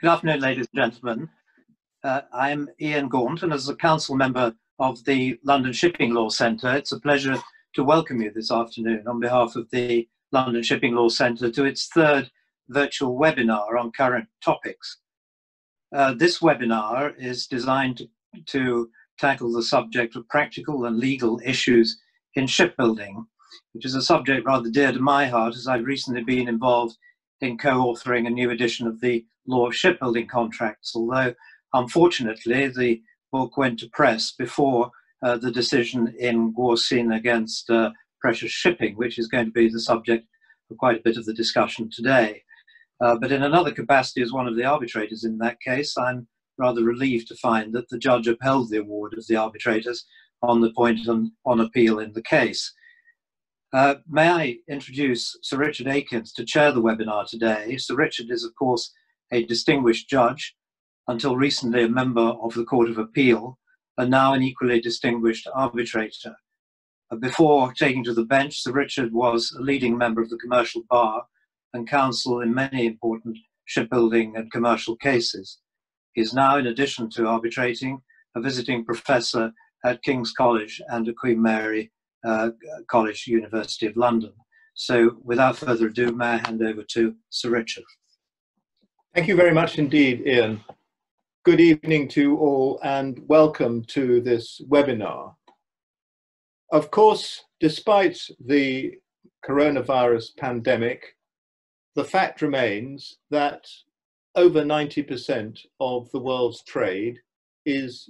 Good afternoon, ladies and gentlemen. Uh, I'm Ian Gaunt, and as a council member of the London Shipping Law Centre, it's a pleasure to welcome you this afternoon on behalf of the London Shipping Law Centre to its third virtual webinar on current topics. Uh, this webinar is designed to, to tackle the subject of practical and legal issues in shipbuilding, which is a subject rather dear to my heart as I've recently been involved in co-authoring a new edition of the Law of Shipbuilding Contracts, although unfortunately the book went to press before uh, the decision in Guoxin against uh, precious shipping, which is going to be the subject of quite a bit of the discussion today. Uh, but in another capacity as one of the arbitrators in that case, I'm rather relieved to find that the judge upheld the award of the arbitrators on the point on, on appeal in the case. Uh, may I introduce Sir Richard Aikens to chair the webinar today? Sir Richard is, of course, a distinguished judge, until recently a member of the Court of Appeal, and now an equally distinguished arbitrator. Uh, before taking to the bench, Sir Richard was a leading member of the commercial bar and counsel in many important shipbuilding and commercial cases. He is now, in addition to arbitrating, a visiting professor at King's College and at Queen Mary uh, College, University of London. So without further ado, may I hand over to Sir Richard. Thank you very much indeed, Ian. Good evening to you all and welcome to this webinar. Of course, despite the coronavirus pandemic, the fact remains that over 90% of the world's trade is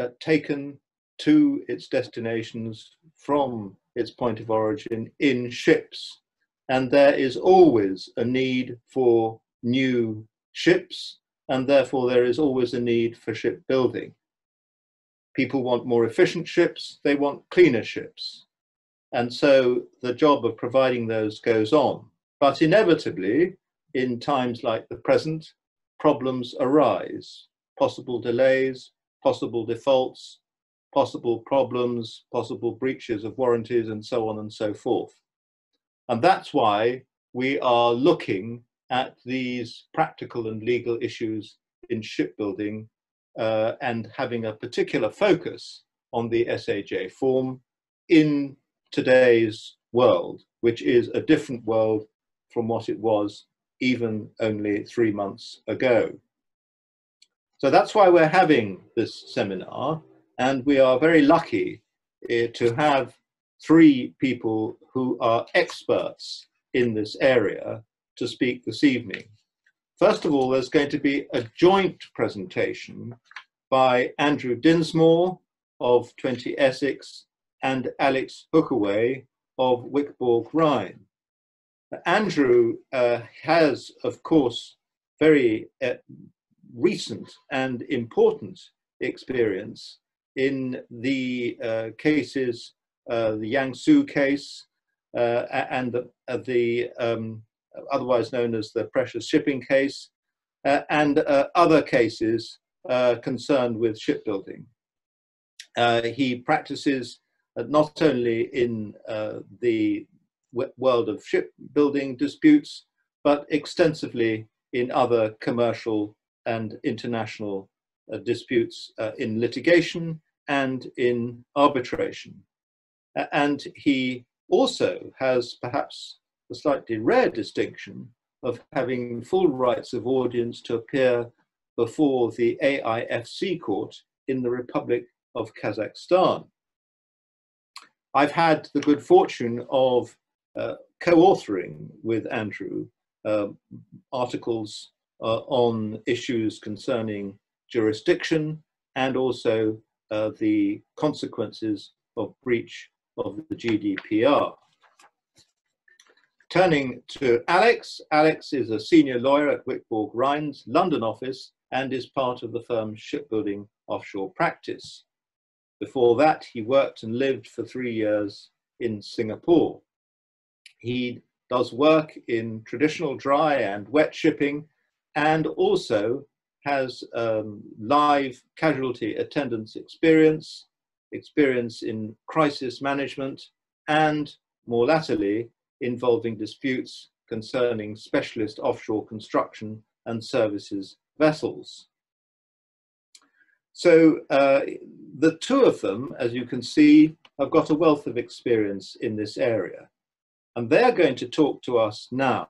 uh, taken to its destinations from its point of origin in ships. And there is always a need for new ships, and therefore there is always a need for shipbuilding. People want more efficient ships, they want cleaner ships. And so the job of providing those goes on. But inevitably, in times like the present, problems arise, possible delays, possible defaults, possible problems, possible breaches of warranties, and so on and so forth. And that's why we are looking at these practical and legal issues in shipbuilding uh, and having a particular focus on the SAJ form in today's world, which is a different world from what it was even only three months ago. So that's why we're having this seminar. And we are very lucky uh, to have three people who are experts in this area to speak this evening. First of all, there's going to be a joint presentation by Andrew Dinsmore of 20 Essex and Alex Hookway of Wikborg Rein. Andrew uh, has, of course, very uh, recent and important experience in the uh, cases, uh, the Jiangsu case, uh, and the, uh, the um, otherwise known as the precious shipping case, uh, and uh, other cases concerned with shipbuilding. he practices not only in the world of shipbuilding disputes, but extensively in other commercial and international uh, disputes uh, in litigation and in arbitration. Uh, and he also has perhaps the slightly rare distinction of having full rights of audience to appear before the AIFC court in the Republic of Kazakhstan. I've had the good fortune of uh, co-authoring with Andrew uh, articles uh, on issues concerning jurisdiction and also uh, the consequences of breach of the GDPR. Turning to Alex, Alex is a senior lawyer at Wikborg Rein's London office and is part of the firm's shipbuilding offshore practice. Before that, he worked and lived for three years in Singapore. He does work in traditional dry and wet shipping and also has um, live casualty attendance experience, experience in crisis management, and more latterly, involving disputes concerning specialist offshore construction and services vessels. So uh, the two of them, as you can see, have got a wealth of experience in this area. And they're going to talk to us now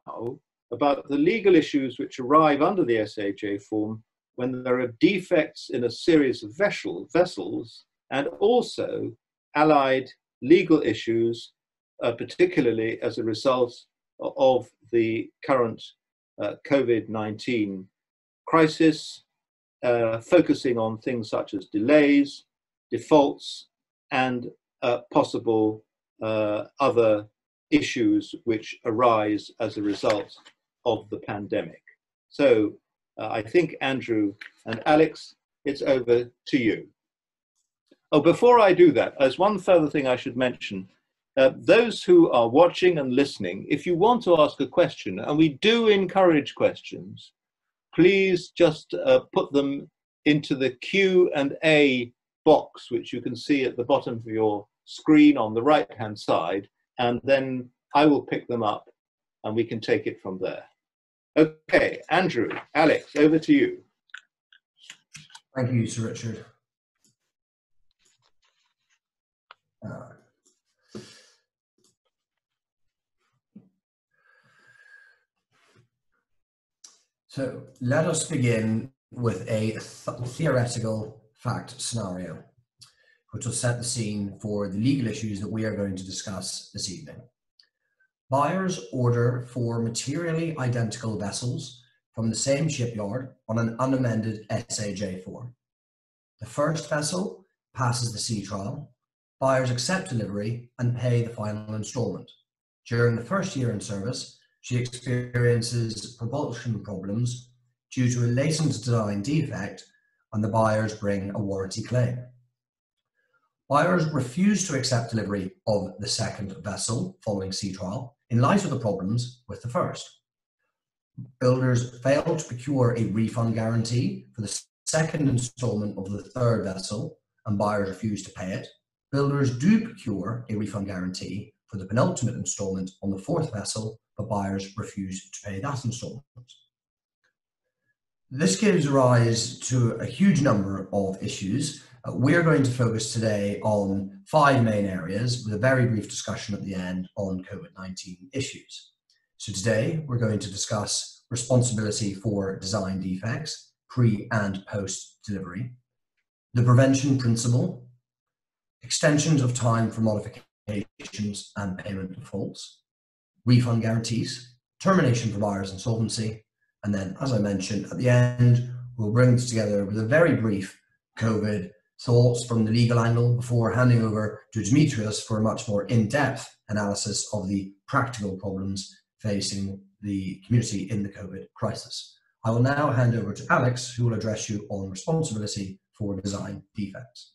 about the legal issues which arrive under the SAJ form when there are defects in a series of vessel, vessels and also allied legal issues, uh, particularly as a result of the current uh, COVID 19 crisis, uh, focusing on things such as delays, defaults, and uh, possible uh, other issues which arise as a result of the pandemic. So uh, I think, Andrew and Alex, it's over to you. Oh, before I do that, there's one further thing I should mention. Uh, those who are watching and listening, if you want to ask a question, and we do encourage questions, please just uh, put them into the Q and A box, which you can see at the bottom of your screen on the right hand side, and then I will pick them up and we can take it from there. Okay, Andrew, Alex, over to you. Thank you, Sir Richard. Uh, so let us begin with a th theoretical fact scenario, which will set the scene for the legal issues that we are going to discuss this evening. Buyers order for materially identical vessels from the same shipyard on an unamended SAJ form. The first vessel passes the sea trial, buyers accept delivery and pay the final installment. During the first year in service, she experiences propulsion problems due to a latent design defect and the buyers bring a warranty claim. Buyers refuse to accept delivery of the second vessel following sea trial in light of the problems with the first. Builders fail to procure a refund guarantee for the second installment of the third vessel and buyers refuse to pay it. Builders do procure a refund guarantee for the penultimate installment on the fourth vessel, but buyers refuse to pay that installment. This gives rise to a huge number of issues uh, we're going to focus today on five main areas with a very brief discussion at the end on COVID 19 issues. So, today we're going to discuss responsibility for design defects pre and post delivery, the prevention principle, extensions of time for modifications and payment defaults, refund guarantees, termination for buyer's insolvency, and then, as I mentioned, at the end, we'll bring this together with a very brief COVID thoughts from the legal angle before handing over to Dimitrios for a much more in-depth analysis of the practical problems facing the community in the COVID crisis. I will now hand over to Alex, who will address you on responsibility for design defects.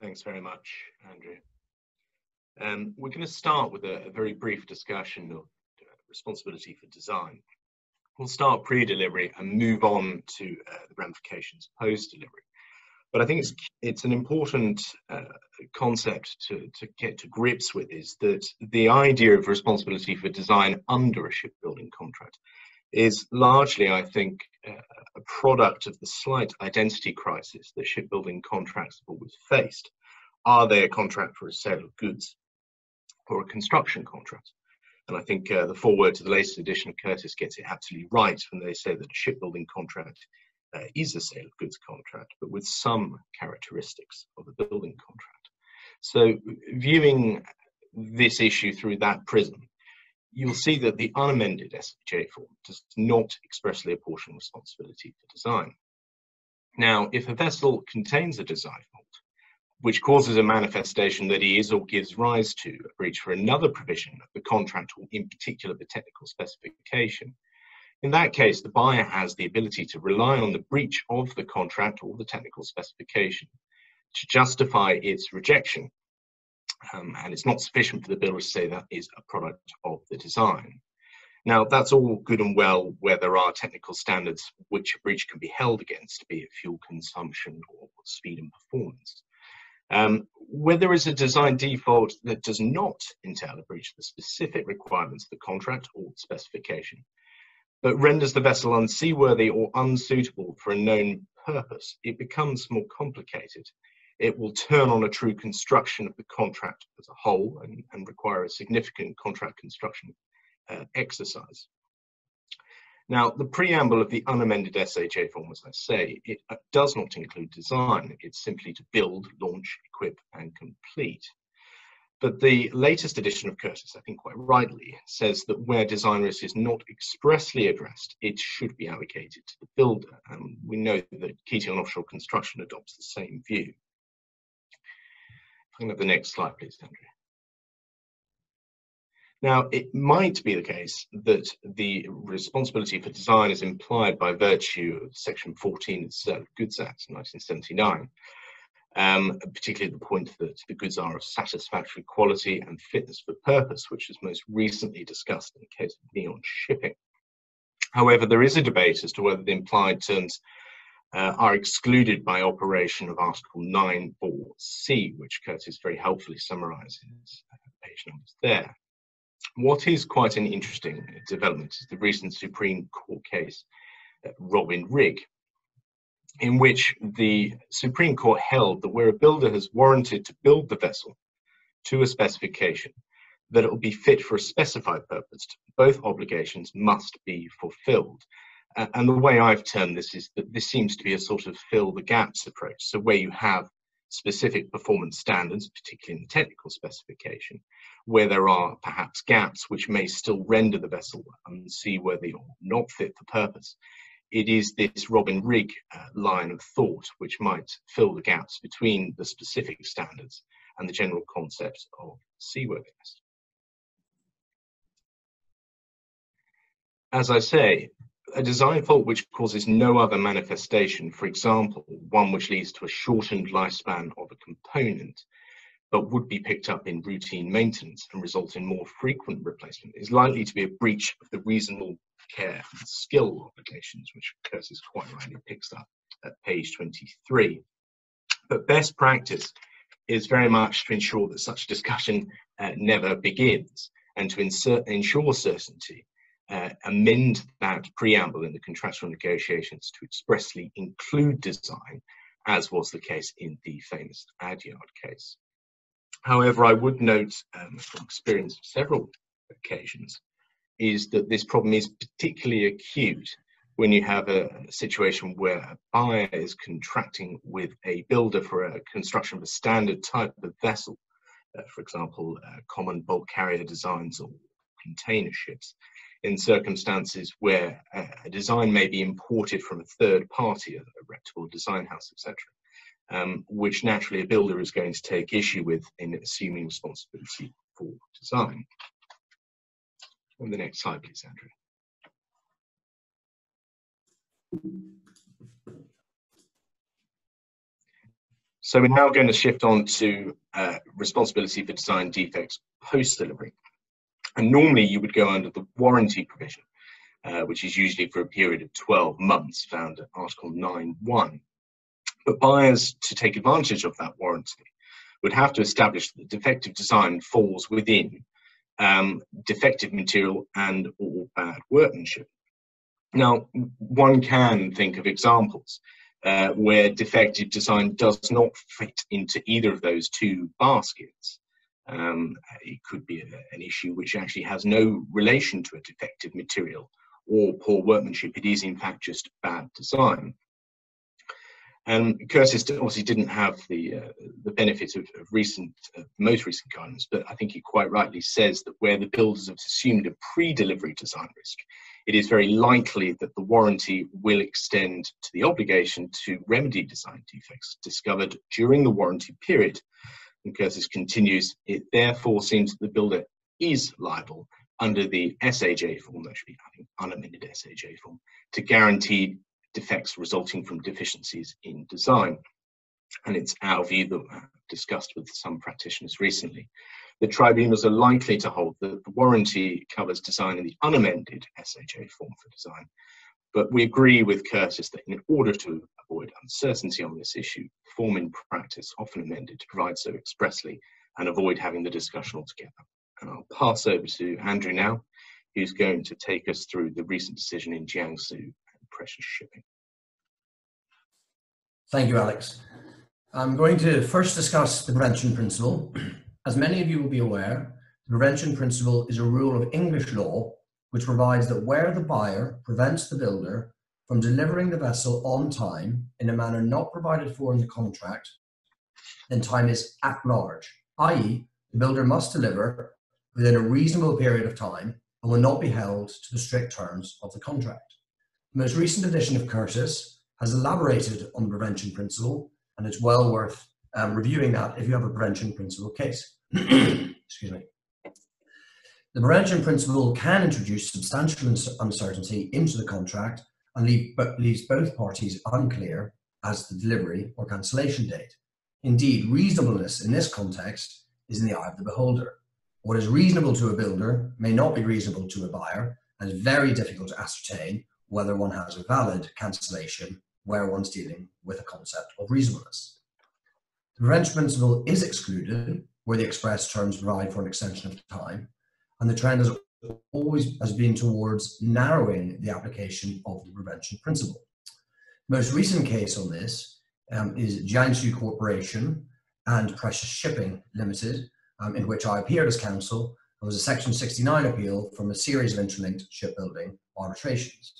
Thanks very much, Andrew. Um, we're going to start with a, a very brief discussion of uh, responsibility for design we'll start pre-delivery and move on to uh, the ramifications post-delivery. But I think it's it's an important uh, concept to, to get to grips with is that the idea of responsibility for design under a shipbuilding contract is largely, I think, uh, a product of the slight identity crisis that shipbuilding contracts have always faced. Are they a contract for a sale of goods or a construction contract? And I think uh, the foreword to the latest edition of Curtis gets it absolutely right when they say that a shipbuilding contract uh, is a sale of goods contract, but with some characteristics of a building contract. So, viewing this issue through that prism, you'll see that the unamended SJ form does not expressly apportion responsibility for design. Now, if a vessel contains a design fault, which causes a manifestation that he is or gives rise to a breach for another provision of the contract, or in particular the technical specification. In that case, the buyer has the ability to rely on the breach of the contract or the technical specification to justify its rejection. Um, and it's not sufficient for the builder to say that is a product of the design. Now, that's all good and well where there are technical standards which a breach can be held against, be it fuel consumption or speed and performance. Um, where there is a design default that does not entail a breach of the specific requirements of the contract or specification, but renders the vessel unseaworthy or unsuitable for a known purpose, it becomes more complicated. It will turn on a true construction of the contract as a whole and, and require a significant contract construction uh, exercise. Now, the preamble of the unamended SAJ form, as I say, it uh, does not include design. It's simply to build, launch, equip, and complete. But the latest edition of Curtis, I think quite rightly, says that where design risk is not expressly addressed, it should be allocated to the builder. And we know that Keating Offshore Construction adopts the same view. If I can have the next slide, please, Andrew. Now, it might be the case that the responsibility for design is implied by virtue of Section 14 of the Goods Act 1979, um, particularly the point that the goods are of satisfactory quality and fitness for purpose, which was most recently discussed in the case of Neon Shipping. However, there is a debate as to whether the implied terms uh, are excluded by operation of Article 9.4c, which Curtis very helpfully summarises uh, page numbers there. What is quite an interesting development is the recent Supreme Court case, Robin Rigg, in which the Supreme Court held that where a builder has warranted to build the vessel to a specification, that it will be fit for a specified purpose, both obligations must be fulfilled. Uh, and the way I've termed this is that this seems to be a sort of fill the gaps approach. So where you have specific performance standards, particularly in the technical specification, where there are perhaps gaps which may still render the vessel unseaworthy or not fit for purpose, it is this Robin Rigg uh, line of thought which might fill the gaps between the specific standards and the general concept of seaworthiness. As I say, a design fault which causes no other manifestation, for example, one which leads to a shortened lifespan of a component, but would be picked up in routine maintenance and result in more frequent replacement, is likely to be a breach of the reasonable care and skill obligations, which Curtis quite rightly picks up at page 23. But best practice is very much to ensure that such discussion uh, never begins and to insert, ensure certainty, uh, amend that preamble in the contractual negotiations to expressly include design, as was the case in the famous Adyard case. However, I would note um, from experience of several occasions is that this problem is particularly acute when you have a situation where a buyer is contracting with a builder for a construction of a standard type of vessel, uh, for example, uh, common bulk carrier designs or container ships, in circumstances where a, design may be imported from a third party, a, a reputable design house, etc., um, which naturally a builder is going to take issue with in assuming responsibility for design. On the next slide, please, Andrew. So we're now going to shift on to uh, responsibility for design defects post-delivery. And normally you would go under the warranty provision, uh, which is usually for a period of 12 months, found at Article 9.1. But buyers, to take advantage of that warranty, would have to establish that defective design falls within um, defective material and or bad workmanship. Now, one can think of examples uh, where defective design does not fit into either of those two baskets. Um, it could be a, an issue which actually has no relation to a defective material or poor workmanship. It is, in fact, just bad design. And Curtis obviously didn't have the uh, the benefit of, of recent, uh, most recent guidance, but I think he quite rightly says that where the builders have assumed a pre-delivery design risk, it is very likely that the warranty will extend to the obligation to remedy design defects discovered during the warranty period. And Curtis continues, it therefore seems that the builder is liable under the SAJ form, that should be unamended SAJ form, to guarantee defects resulting from deficiencies in design. And it's our view that uh, discussed with some practitioners recently. The tribunals are likely to hold that the warranty covers design in the unamended SAJ form for design. But we agree with Curtis that in order to avoid uncertainty on this issue, form in practice often amended to provide so expressly and avoid having the discussion altogether. And I'll pass over to Andrew now who's going to take us through the recent decision in Jiangsu and precious shipping. Thank you, Alex. I'm going to first discuss the prevention principle. As many of you will be aware, the prevention principle is a rule of English law which provides that where the buyer prevents the builder from delivering the vessel on time in a manner not provided for in the contract, then time is at large, i.e., the builder must deliver within a reasonable period of time and will not be held to the strict terms of the contract. The most recent edition of Curtis has elaborated on the prevention principle, and it's well worth um, reviewing that if you have a prevention principle case. Excuse me. The prevention principle can introduce substantial uncertainty into the contract and leave, leaves both parties unclear as to the delivery or cancellation date. Indeed, reasonableness in this context is in the eye of the beholder. What is reasonable to a builder may not be reasonable to a buyer, and it's very difficult to ascertain whether one has a valid cancellation where one's dealing with a concept of reasonableness. The prevention principle is excluded where the express terms provide for an extension of time, and the trend has always has been towards narrowing the application of the prevention principle. The most recent case on this um, is Jiangsu Corporation and Precious Shipping Limited, um, in which I appeared as counsel. It was a Section 69 appeal from a series of interlinked shipbuilding arbitrations.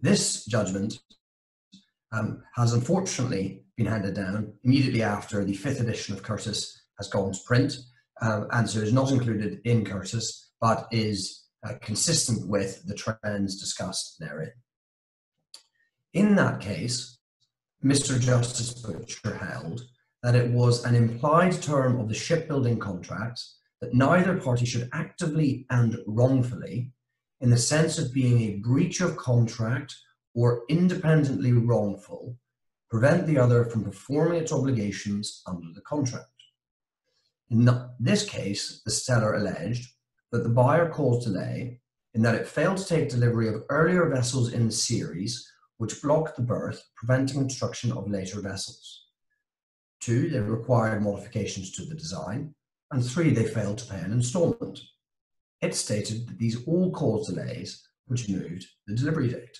This judgment um, has unfortunately been handed down immediately after the fifth edition of Curtis has gone to print, um, so is not included in Curtis, but is uh, consistent with the trends discussed therein. In that case, Mr. Justice Butcher held that it was an implied term of the shipbuilding contract that neither party should actively and wrongfully, in the sense of being a breach of contract or independently wrongful, prevent the other from performing its obligations under the contract. In this case, the seller alleged that the buyer caused delay in that it failed to take delivery of earlier vessels in the series, which blocked the berth, preventing construction of later vessels. Two, they required modifications to the design. And three, they failed to pay an installment. It stated that these all caused delays, which moved the delivery date.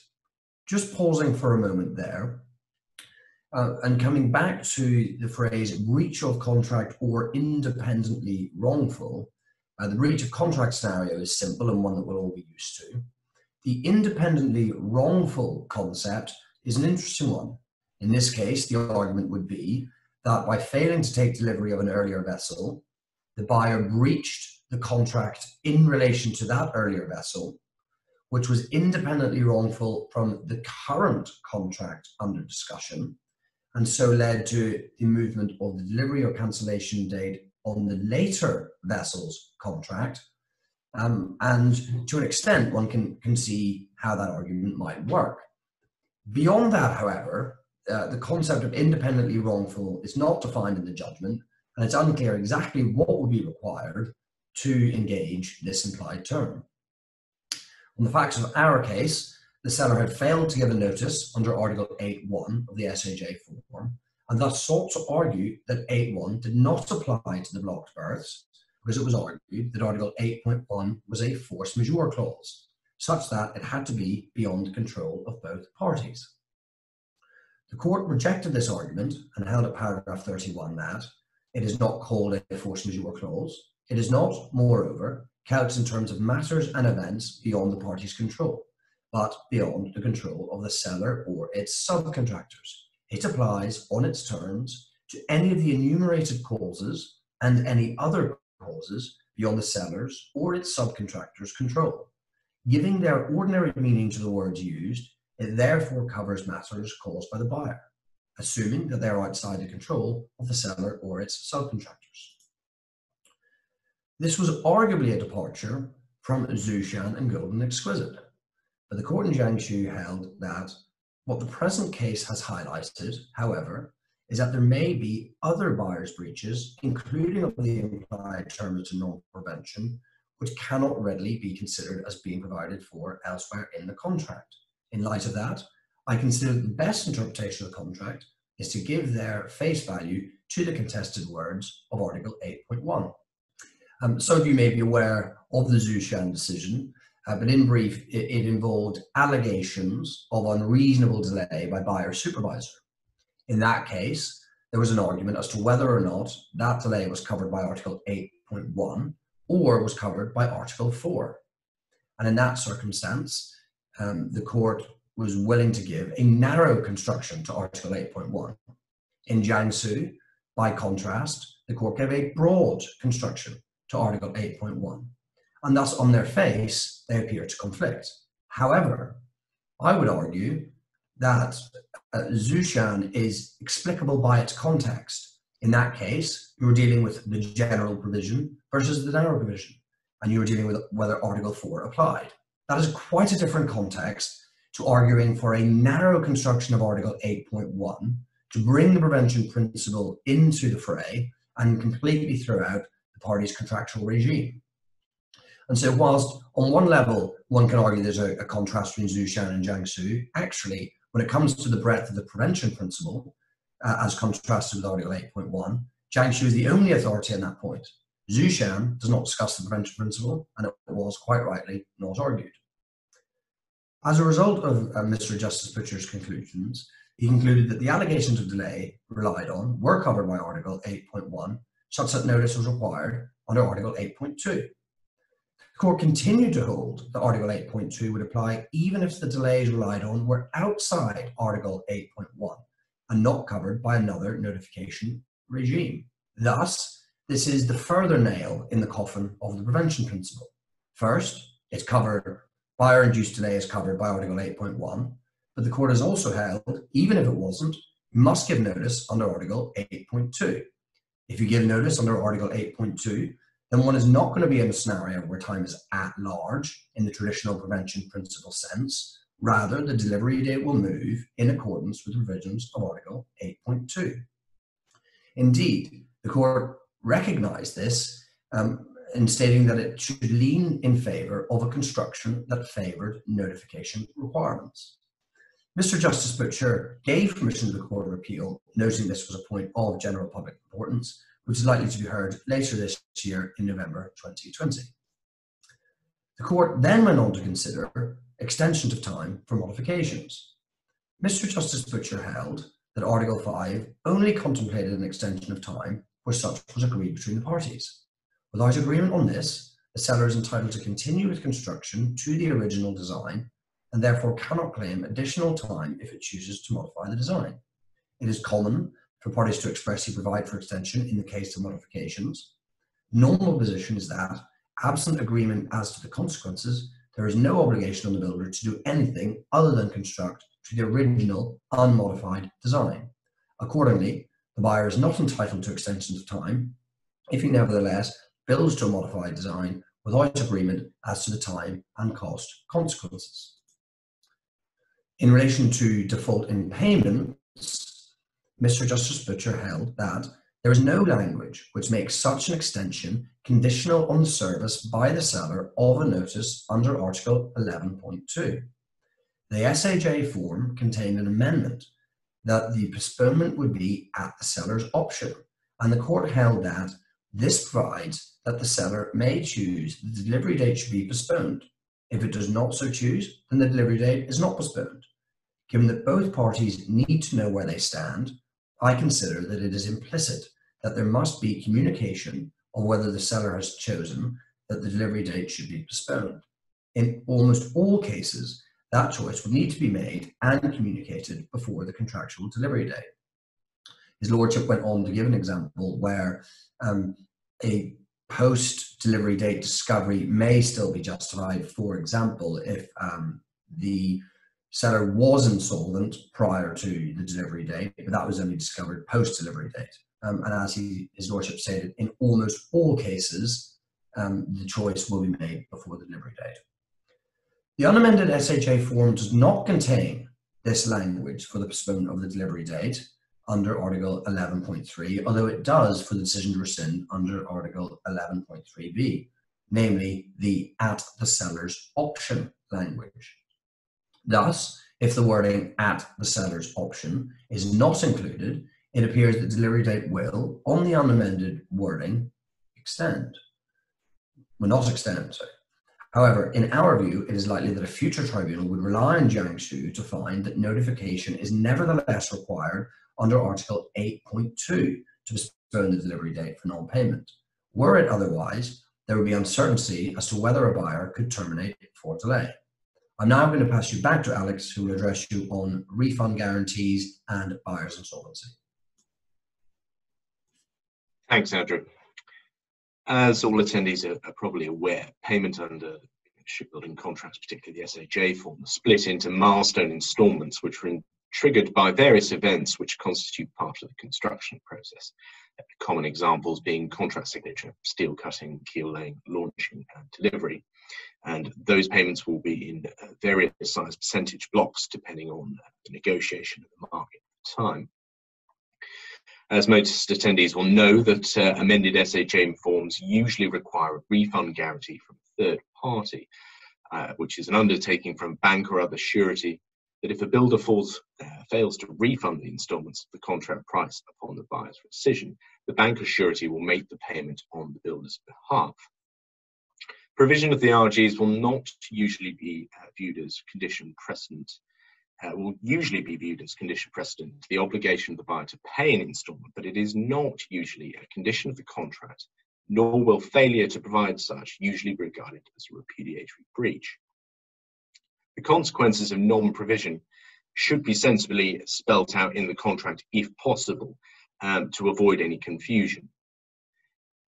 Just pausing for a moment there, uh, and coming back to the phrase breach of contract or independently wrongful, uh, the breach of contract scenario is simple and one that we'll all be used to. The independently wrongful concept is an interesting one. In this case, the argument would be that by failing to take delivery of an earlier vessel, the buyer breached the contract in relation to that earlier vessel, which was independently wrongful from the current contract under discussion, and so led to the movement of the delivery or cancellation date on the later vessel's contract. Um, and to an extent, one can, can see how that argument might work. Beyond that, however, uh, the concept of independently wrongful is not defined in the judgment, and it's unclear exactly what would be required to engage this implied term. On the facts of our case, the seller had failed to give a notice under Article 8.1 of the SAJ form, and thus sought to argue that 8.1 did not apply to the blocked berths, because it was argued that Article 8.1 was a force majeure clause, such that it had to be beyond the control of both parties. The court rejected this argument and held at paragraph 31 that it is not called a force majeure clause. It is not, moreover, couched in terms of matters and events beyond the party's control but beyond the control of the seller or its subcontractors. It applies on its terms to any of the enumerated causes and any other causes beyond the seller's or its subcontractor's control. Giving their ordinary meaning to the words used, it therefore covers matters caused by the buyer, assuming that they are outside the control of the seller or its subcontractors. This was arguably a departure from Zhoushan and Golden Exquisite, but the court in Jiangsu held that what the present case has highlighted, however, is that there may be other buyer's breaches, including of the implied terms to non-prevention, which cannot readily be considered as being provided for elsewhere in the contract. In light of that, I consider the best interpretation of the contract is to give their face value to the contested words of Article 8.1. Um, some of you may be aware of the Zhoushan decision, uh, but in brief, it, it, involved allegations of unreasonable delay by buyer supervisor. In that case, there was an argument as to whether or not that delay was covered by Article 8.1 or was covered by Article 4. And in that circumstance, um, the court was willing to give a narrow construction to Article 8.1. In Jiangsu, by contrast, the court gave a broad construction to Article 8.1. And thus, on their face, they appear to conflict. However, I would argue that uh, Zhoushan is explicable by its context. In that case, you're dealing with the general provision versus the narrow provision, and you're dealing with whether Article 4 applied. That is quite a different context to arguing for a narrow construction of Article 8.1 to bring the prevention principle into the fray and completely throw out the party's contractual regime. And so, whilst on one level one can argue there's a, a contrast between Zhoushan and Jiangsu, actually, when it comes to the breadth of the prevention principle, uh, as contrasted with Article 8.1, Jiangsu is the only authority on that point. Zhoushan does not discuss the prevention principle, and it was quite rightly not argued. As a result of uh, Mr. Justice Butcher's conclusions, he concluded that the allegations of delay relied on were covered by Article 8.1, such that notice was required under Article 8.2. Court continued to hold that Article 8.2 would apply even if the delays relied on were outside Article 8.1 and not covered by another notification regime. Thus, this is the further nail in the coffin of the prevention principle. First, it's covered Buyer induced delay is covered by Article 8.1, but the court has also held, even if it wasn't, you must give notice under Article 8.2. If you give notice under Article 8.2, then one is not going to be in a scenario where time is at large in the traditional prevention principle sense. Rather, the delivery date will move in accordance with the provisions of Article 8.2. Indeed, the court recognized this um, in stating that it should lean in favour of a construction that favoured notification requirements. Mr. Justice Butcher gave permission to the Court of Appeal, noting this was a point of general public importance, which is likely to be heard later this year in November 2020. The Court then went on to consider extensions of time for modifications. Mr. Justice Butcher held that Article 5 only contemplated an extension of time where such was agreed between the parties. Without agreement on this, the seller is entitled to continue with construction to the original design and therefore cannot claim additional time if it chooses to modify the design. It is common for parties to expressly provide for extension in the case of modifications. Normal position is that, absent agreement as to the consequences, there is no obligation on the builder to do anything other than construct to the original unmodified design. Accordingly, the buyer is not entitled to extensions of time if he nevertheless builds to a modified design without agreement as to the time and cost consequences. In relation to default in payments, Mr. Justice Butcher held that there is no language which makes such an extension conditional on the service by the seller of a notice under Article 11.2. The SAJ form contained an amendment that the postponement would be at the seller's option, and the court held that this provides that the seller may choose the delivery date should be postponed. If it does not so choose, then the delivery date is not postponed. Given that both parties need to know where they stand, I consider that it is implicit that there must be communication of whether the seller has chosen that the delivery date should be postponed. In almost all cases, that choice would need to be made and communicated before the contractual delivery date. His Lordship went on to give an example where um, a post delivery date discovery may still be justified. For example, if um, the seller was insolvent prior to the delivery date, but that was only discovered post delivery date. Um, and as he, his lordship stated, in almost all cases, um, the choice will be made before the delivery date. The unamended SAJ form does not contain this language for the postponement of the delivery date, under Article 11.3, although it does for the decision to rescind under Article 11.3b, namely the at the seller's option language. Thus, if the wording at the seller's option is not included, it appears that delivery date will, on the unamended wording, extend. Will not extend, sorry. However, in our view, it is likely that a future tribunal would rely on Jiangsu to find that notification is nevertheless required under Article 8.2 to postpone the delivery date for non payment. Were it otherwise, there would be uncertainty as to whether a buyer could terminate for delay. I'm now going to pass you back to Alex, who will address you on refund guarantees and buyer's insolvency. Thanks, Andrew. As all attendees are, are probably aware, payment under shipbuilding contracts, particularly the SAJ form, split into milestone instalments, which are in, triggered by various events which constitute part of the construction process. Common examples being contract signature, steel cutting, keel laying, launching, and delivery. And those payments will be in uh, various size percentage blocks depending on the negotiation of the market at the time. As most attendees will know that uh, amended SAJ forms usually require a refund guarantee from a third party, uh, which is an undertaking from bank or other surety that if a builder falls, uh, fails to refund the instalments of the contract price upon the buyer's rescission, the bank surety will make the payment on the builder's behalf. Provision of the RGs will not usually be uh, viewed as condition precedent uh, will usually be viewed as condition precedent to the obligation of the buyer to pay an instalment, but it is not usually a condition of the contract, nor will failure to provide such usually be regarded as a repudiatory breach. The consequences of non-provision should be sensibly spelt out in the contract if possible um, to avoid any confusion.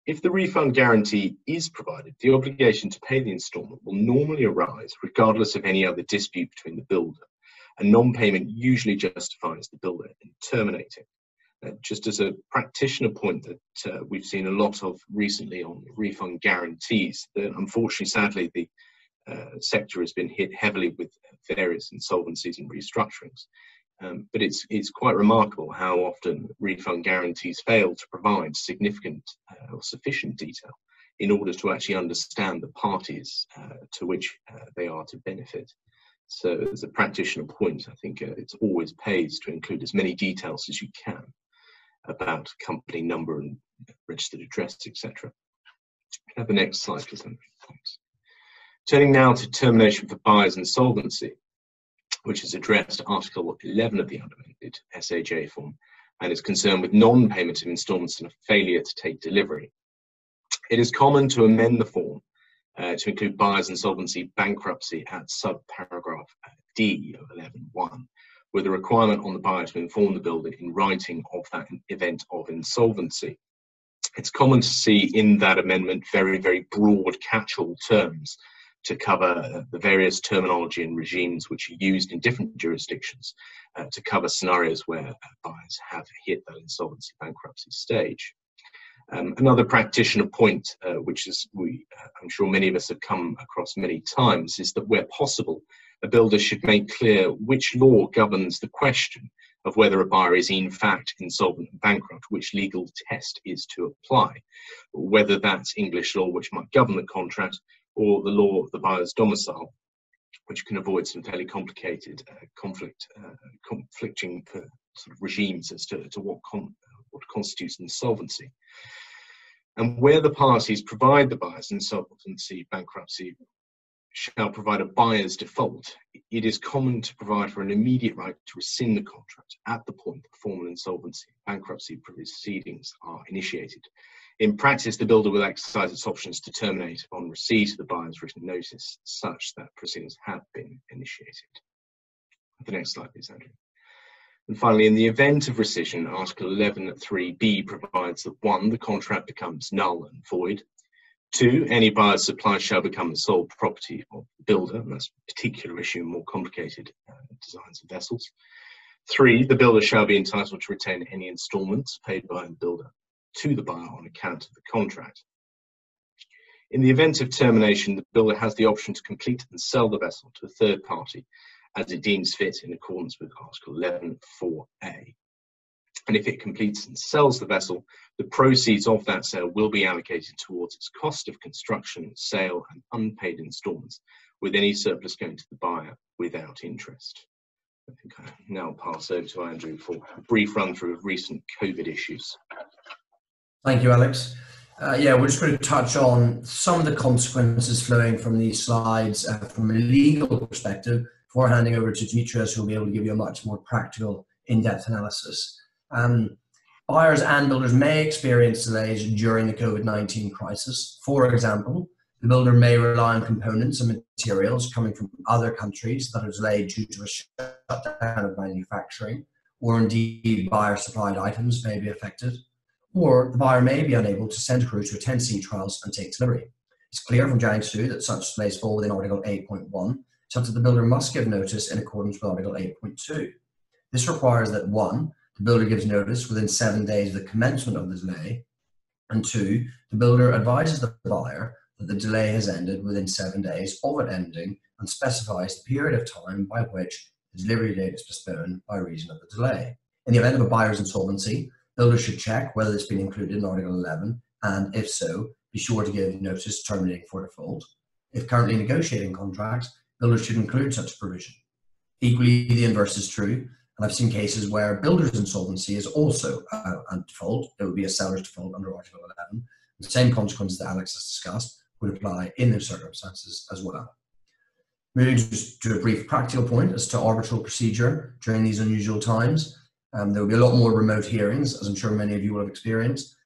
If the refund guarantee is provided, the obligation to pay the instalment will normally arise regardless of any other dispute between the builder a non-payment usually justifies the builder in terminating. Uh, just as a practitioner point that uh, we've seen a lot of recently on refund guarantees, that unfortunately, sadly, the sector has been hit heavily with various insolvencies and restructurings. Um, but it's it's quite remarkable how often refund guarantees fail to provide significant uh, or sufficient detail in order to actually understand the parties uh, to which uh, they are to benefit. So as a practitioner point, I think uh, it's always pays to include as many details as you can about company number and registered address, etc. Have the next slide, please. Thanks. Turning now to termination for buyer's insolvency, which is addressed Article 11 of the amended SAJ form and is concerned with non-payment of instalments and a failure to take delivery. It is common to amend the form uh, to include buyer's insolvency bankruptcy at subparagraph D of 11.1, with a requirement on the buyer to inform the builder in writing of that event of insolvency. It's common to see in that amendment very, very broad catch-all terms to cover the various terminology and regimes which are used in different jurisdictions uh, to cover scenarios where buyers have hit that insolvency bankruptcy stage. Um, another practitioner point, uh, which is we, uh, I'm sure many of us have come across many times, is that where possible, a builder should make clear which law governs the question of whether a buyer is in fact insolvent and bankrupt, which legal test is to apply, whether that's English law, which might govern the contract, or the law of the buyer's domicile, which can avoid some fairly complicated uh, conflict, uh, conflicting uh, sort of regimes as to, to what, what constitutes insolvency. And where the parties provide the buyer's insolvency, bankruptcy, shall provide a buyer's default, it is common to provide for an immediate right to rescind the contract at the point the formal insolvency bankruptcy proceedings are initiated. In practice, the builder will exercise its options to terminate upon receipt of the buyer's written notice, such that proceedings have been initiated. The next slide, please, Andrew. And finally, in the event of rescission, Article 11.3b provides that one, the contract becomes null and void. Two, any buyer's supply shall become the sole property of the builder, and that's a particular issue in more complicated uh, designs of vessels. Three, the builder shall be entitled to retain any instalments paid by the builder to the buyer on account of the contract. In the event of termination, the builder has the option to complete and sell the vessel to a third party as it deems fit in accordance with Article 11.4a. And if it completes and sells the vessel, the proceeds of that sale will be allocated towards its cost of construction, sale, and unpaid instalments, with any surplus going to the buyer without interest. I think I now pass over to Andrew for a brief run through of recent COVID issues. Thank you, Alex. Uh, yeah, we're just going to touch on some of the consequences flowing from these slides uh, from a legal perspective before handing over to Dimitrios, who will be able to give you a much more practical, in-depth analysis. Um, buyers and builders may experience delays during the COVID-19 crisis. For example, the builder may rely on components and materials coming from other countries that are delayed due to a shutdown of manufacturing, or indeed buyer supplied items may be affected or the buyer may be unable to send a crew to attend sea trials and take delivery. It's clear from Jiangsu that such delays fall within Article 8.1, such that the builder must give notice in accordance with Article 8.2. This requires that 1. The builder gives notice within seven days of the commencement of the delay, and 2. The builder advises the buyer that the delay has ended within seven days of it ending and specifies the period of time by which the delivery date is postponed by reason of the delay. In the event of a buyer's insolvency, Builders should check whether it's been included in Article 11, and if so, be sure to give notice terminating for default. If currently negotiating contracts, builders should include such provision. Equally, the inverse is true, and I've seen cases where builder's insolvency is also uh, a default. It would be a seller's default under Article 11. The same consequences that Alex has discussed would apply in those circumstances as well. Moving to a brief practical point as to arbitral procedure during these unusual times. Um, there will be a lot more remote hearings, as I'm sure many of you will have experienced.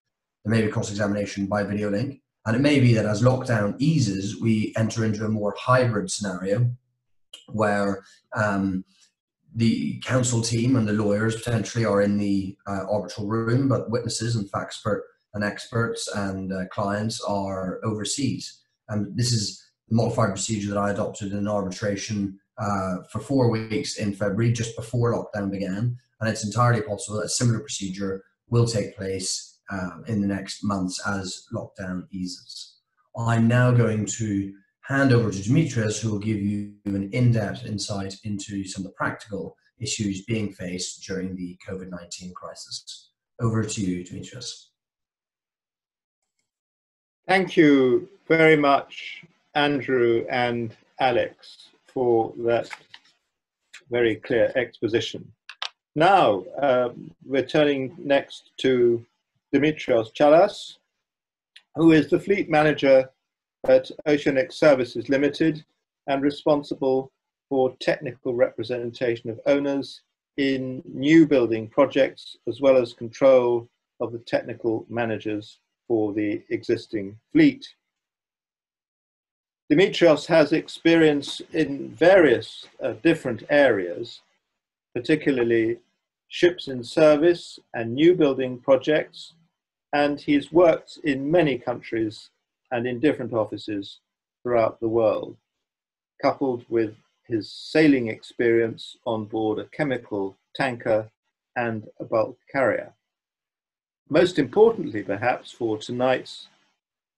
There may be cross-examination by video link. And it may be that as lockdown eases, we enter into a more hybrid scenario where um, the counsel team and the lawyers potentially are in the uh, arbitral room, but witnesses and expert and experts and uh, clients are overseas. And this is the modified procedure that I adopted in arbitration uh, for four weeks in February, just before lockdown began and it's entirely possible that a similar procedure will take place um, in the next months as lockdown eases. I'm now going to hand over to Dimitrios, who will give you an in-depth insight into some of the practical issues being faced during the COVID-19 crisis. Over to you, Dimitrios. Thank you very much, Andrew and Alex, for that very clear exposition. Now, um, we're turning next to Dimitrios Chalas, who is the fleet manager at Oceonix Services Limited and responsible for technical representation of owners in new building projects, as well as control of the technical managers for the existing fleet. Dimitrios has experience in various uh, different areas, particularly ships in service and new building projects, and he's worked in many countries and in different offices throughout the world, coupled with his sailing experience on board a chemical tanker and a bulk carrier. Most importantly, perhaps, for tonight's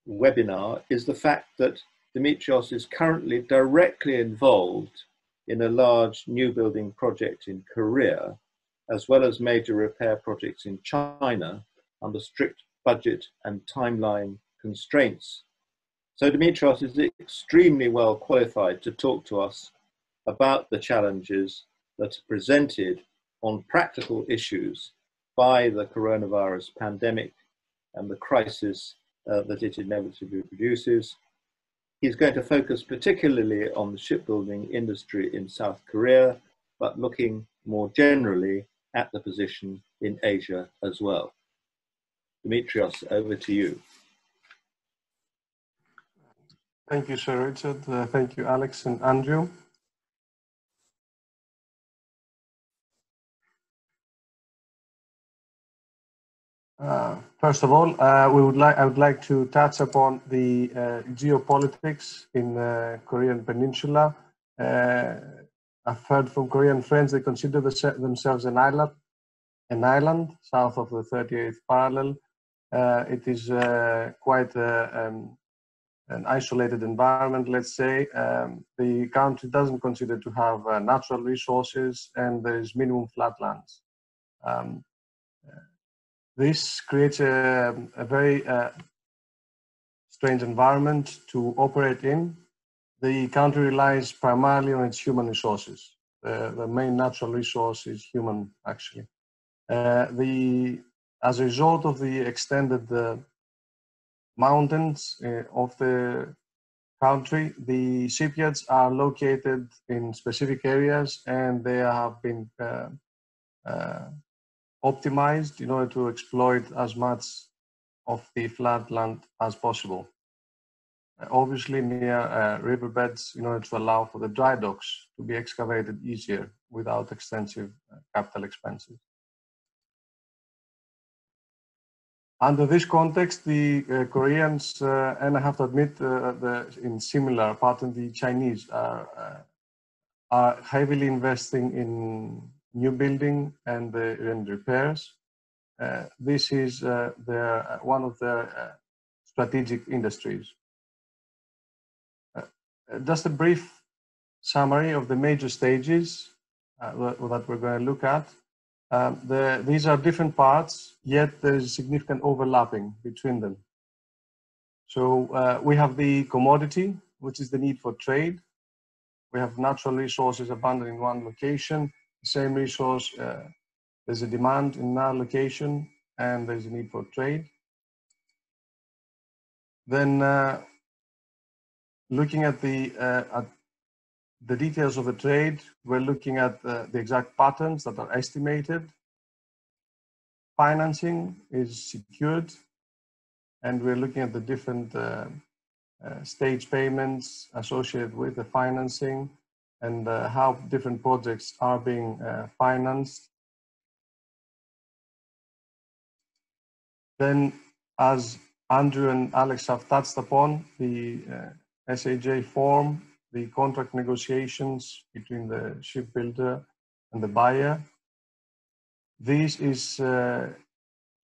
webinar is the fact that Dimitrios is currently directly involved in a large new building project in Korea as well as major repair projects in China under strict budget and timeline constraints. So Dimitrios is extremely well qualified to talk to us about the challenges that are presented on practical issues by the coronavirus pandemic and the crisis uh, that it inevitably produces. He's going to focus particularly on the shipbuilding industry in South Korea, but looking more generally at the position in Asia as well. Dimitrios, over to you. Thank you, Sir Richard. Uh, thank you, Alex and Andrew. Uh, first of all, uh, we would like I would like to touch upon the uh, geopolitics in the Korean Peninsula. Uh, I've heard from Korean friends they consider themselves an island, an island south of the 38th parallel. Uh, it is uh, quite a, um, an isolated environment, let's say. Um, the country doesn't consider to have uh, natural resources and there is minimum flatlands. Um, this creates a, a very uh, strange environment to operate in the country relies primarily on its human resources. Uh, the main natural resource is human, actually. Uh, the, as a result of the extended uh, mountains uh, of the country. The shipyards are located in specific areas and they have been uh, uh, optimized in order to exploit as much of the flat land as possible. Obviously near uh, riverbeds in order to allow for the dry docks to be excavated easier without extensive uh, capital expenses. Under this context, the uh, Koreans, uh, and I have to admit, uh, the, in similar pattern, the Chinese are, uh, are heavily investing in new building and, and repairs. This is their, one of their strategic industries. Just a brief summary of the major stages that, that we're going to look at. Um, the, these are different parts, yet there is significant overlapping between them. So uh, we have the commodity, which is the need for trade. We have natural resources abundant in one location. The same resource, uh, there's a demand in another location, and there's a need for trade. Then uh, looking at the uh, at the details of the trade, we're looking at uh, the exact patterns that are estimated. Financing is secured, and we're looking at the different uh, uh, stage payments associated with the financing and uh, how different projects are being uh, financed. Then, as Andrew and Alex have touched upon, the SAJ form the contract negotiations between the shipbuilder and the buyer. This is uh,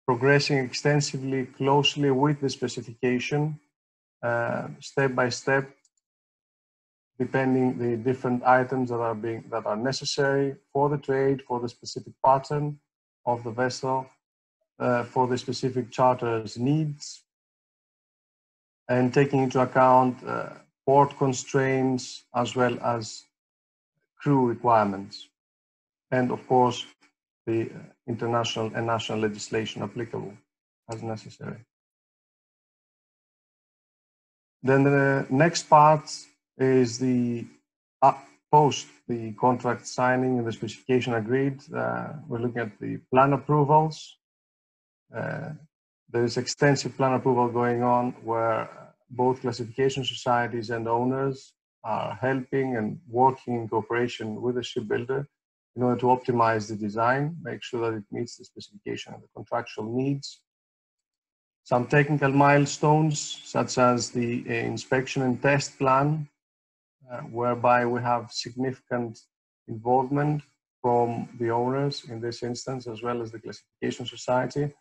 progressing extensively closely with the specification, uh, step by step, depending the different items that are being that are necessary for the trade, for the specific pattern of the vessel, uh, for the specific charter's needs, and taking into account uh, port constraints, as well as crew requirements, and of course, the international and national legislation applicable as necessary. Then the next part is the uh, post the contract signing and the specification agreed. Uh, we're looking at the plan approvals. Uh, there is extensive plan approval going on where both classification societies and owners are helping and working in cooperation with the shipbuilder in order to optimize the design, make sure that it meets the specification and the contractual needs. Some technical milestones, such as the uh, inspection and test plan, uh, whereby we have significant involvement from the owners in this instance, as well as the classification society,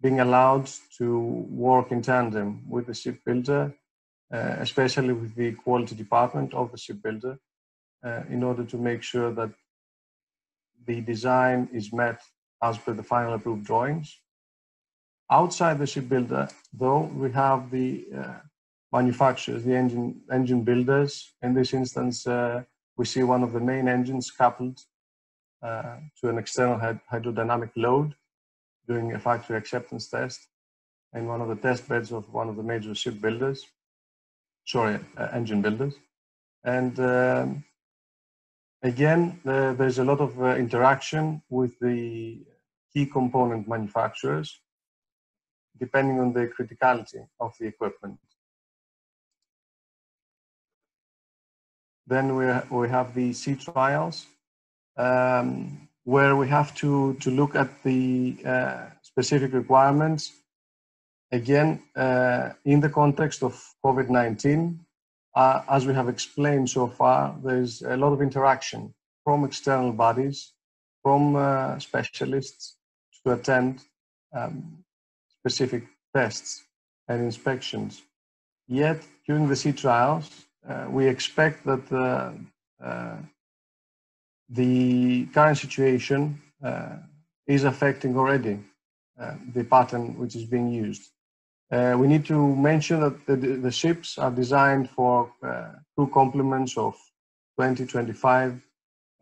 being allowed to work in tandem with the shipbuilder, uh, especially with the quality department of the shipbuilder, uh, in order to make sure that the design is met as per the final approved drawings. Outside the shipbuilder, though, we have the uh, manufacturers, the engine, engine builders. In this instance, uh, we see one of the main engines coupled uh, to an external hydrodynamic load doing a factory acceptance test in one of the test beds of one of the major shipbuilders, sorry, uh, engine builders. And um, again, there's a lot of uh, interaction with the key component manufacturers, depending on the criticality of the equipment. Then we, we have the sea trials. Um, where we have to, to look at the uh, specific requirements, again, uh, in the context of COVID-19, uh, as we have explained so far, there's a lot of interaction from external bodies, from uh, specialists to attend um, specific tests and inspections. Yet, during the sea trials, uh, we expect that uh, the current situation uh, is affecting already uh, the pattern which is being used. Uh, we need to mention that the, the ships are designed for uh, crew complements of 20, 25